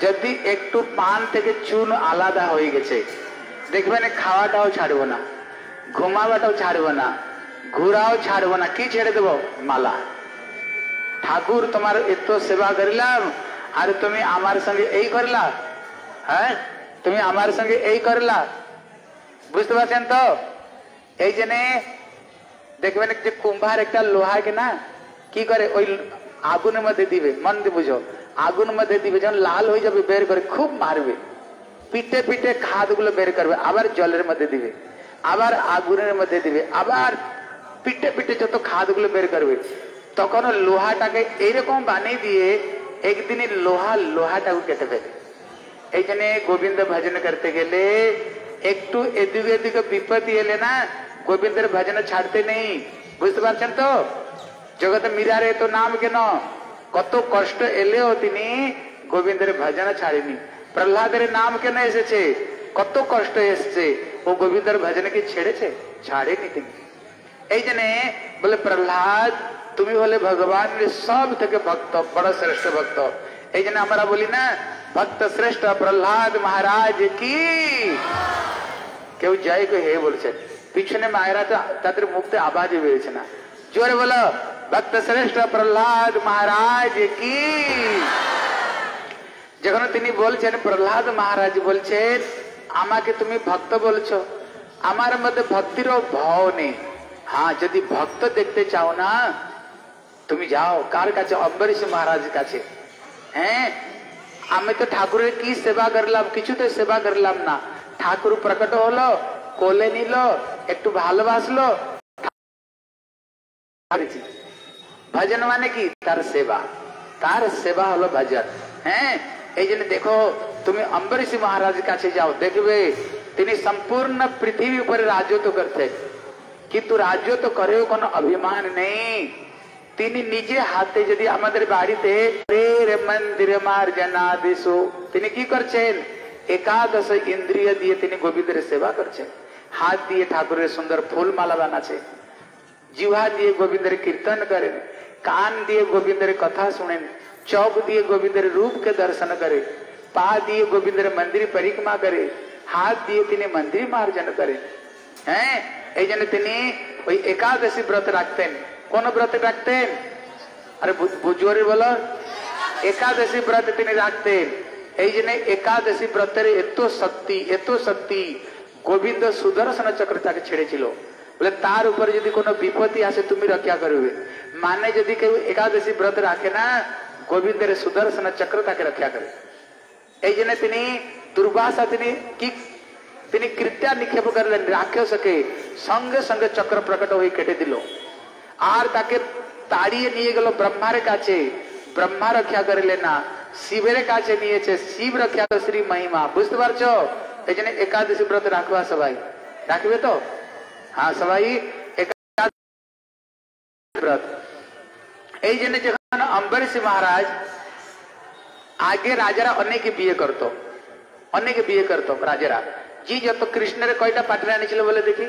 যদি একটু পান থেকে চুন আলাদা হয়ে গেছে, দেখবেন খাওয়াটাও ছাড়বো না ঘুমাবাটাও ছাড়বো না। ঘুরাও ছাড়বো না, কি ছেড়ে দেবো? মালা। ঠাকুর তোমার এত সেবা করিলাম, আর তুমি আমার সঙ্গে এই করলা। হ্যাঁ? তুমি আমার সঙ্গে এই করলা। বুঝতে পারছেন তো? এই জন্যে দেখবেন যে কুম্ভার একটা লোহাকে না, কি করে ওই আগুনের মধ্যে দিবে, মন দিয়ে বুঝো। আগুন মধ্যে দিবে, যখন লাল হয়ে যাবে, বের করে খুব মারবে। পিঠে পিঠে খাদগুলো বের করবে, আবার জলের মধ্যে দিবে, আবার আগুনের মধ্যে দিবে, আবার পিঠে পিঠে যত খাদগুলো বের করবে তখন লোহাটাকে এইরকম বানিয়ে দিয়ে একদিনই লোহা লোহাটাকে কেটে ফেলে। এই জন্য গোবিন্দ ভজন করতে গেলে একটু এদিকে এদিকে বিপত্তি এলে না গোবিন্দের ভজন ছাড়তে নেই। বুঝতে পারছেন তো? জগতে মিরারে তো নাম কেন? কত কষ্ট এলেও তিনি গোবিন্দের ভজন ছাড়েনি। প্রহ্লাদের নাম কেন এসেছে? কত কষ্ট এসছে। ও গোবিন্দর ভজনে কি ছেড়েছে, ছাড়েনি তিনি। এই জন্যে বলে, প্রহ্লাদ, তুমি হলে ভগবানের সব থেকে ভক্ত, বড় শ্রেষ্ঠ ভক্ত। এই জন্য আমরা বলি না, ভক্ত শ্রেষ্ঠ, প্রহ্লাদ মহারাজ কি? কেউ জয় কেউ হে বলছেন পিছনে মায়েরা তো তাদের মুখতে আওয়াজই বেরোচ্ছে না। জোরে বলো, ভক্ত শ্রেষ্ঠ, প্রহ্লাদ মহারাজ কি? যখন তিনি বলছেন, প্রহ্লাদ মহারাজ বলছেন, আমাকে তুমি ভক্ত বলছো। আমার মধ্যে ভক্তিরও ভাব নেই। হ্যাঁ যদি ভক্ত দেখতে চাও না তুমি যাও কার কাছে অম্বরীশ মহারাজ কাছে হ্যাঁ আমি তো ঠাকুরের কি সেবা করলাম কিছুতে সেবা করলাম না ঠাকুর প্রকট হলো কোলে নিল একটু ভালোবাসলো ভজন মানে কি তার সেবা তার সেবা হলো ভজন হ্যাঁ এই জন্য দেখো তুমি অম্বরীশ মহারাজ কাছে যাও দেখবে তিনি সম্পূর্ণ পৃথিবী উপরে রাজত্ব করতেন কিন্তু রাজ্য তো করেও কোনো অভিমান নেই তিনি নিজে হাতে যদি আমাদের বাড়িতে মন্দির মার জানাদিস তিনি কি করছেন একাদশ ইন্দ্রিয় দিয়ে তিনি গোবিন্দের সেবা করছেন হাত দিয়ে ঠাকুরের সুন্দর ফুল মালা বানাচ্ছে জিহা দিয়ে গোবিন্দের কীর্তন করেন কান দিয়ে গোবিন্দের কথা শুনেন চौक दिए गोविंद रूप के दर्शन करे पा दिए गोविंद मंदिर परिक्रमा करे हाथ दिए तीन मंदिर मार्जन करे हैं এই জন্য তিনি ওই একাদশী ব্রত রাখতেন। কোন ব্রত রাখতেন? আরে বুঝুয়ারি বলো। একাদশী ব্রত তিনি রাখতেন। এই জন্য একাদশী ব্রতের এত শক্তি এত শক্তি। গোবিন্দ সুদর্শন চক্র তাকে ছেড়েছিল। বলে তার উপরে যদি কোনো বিপত্তি আসে, তুমি রক্ষা করবে। মানে যদি কেউ একাদশী ব্রত রাখে না, গোবিন্দের সুদর্শন চক্র তাকে রক্ষা করে। এই জন্য তিনি দুর্বাসা তিনি কি তিনি কৃত্যা নিক্ষেপ করলেন রাক্ষসকে সঙ্গে সঙ্গে চক্র প্রকট হয়ে কেটে দিল আর তাকে তাড়িয়ে নিয়ে গেল ব্রহ্মার কাছে ব্রহ্মা রক্ষা করিলেন না শিবের কাছে নিয়েছে শিব রক্ষা তো শ্রী মহিমা বুঝতে পারছো এই জন্য একাদশী ব্রত রাখবা সবাই রাখবে তো হ্যাঁ সবাই একাদশী ব্রত এই জন্য যখন অম্বরীশ মহারাজ আগে রাজারা অনেকে বিয়ে করত অনেকে বিয়ে করত রাজারা জি যত কৃষ্ণের কয়টা পাটনা আনিছিল বলে দেখি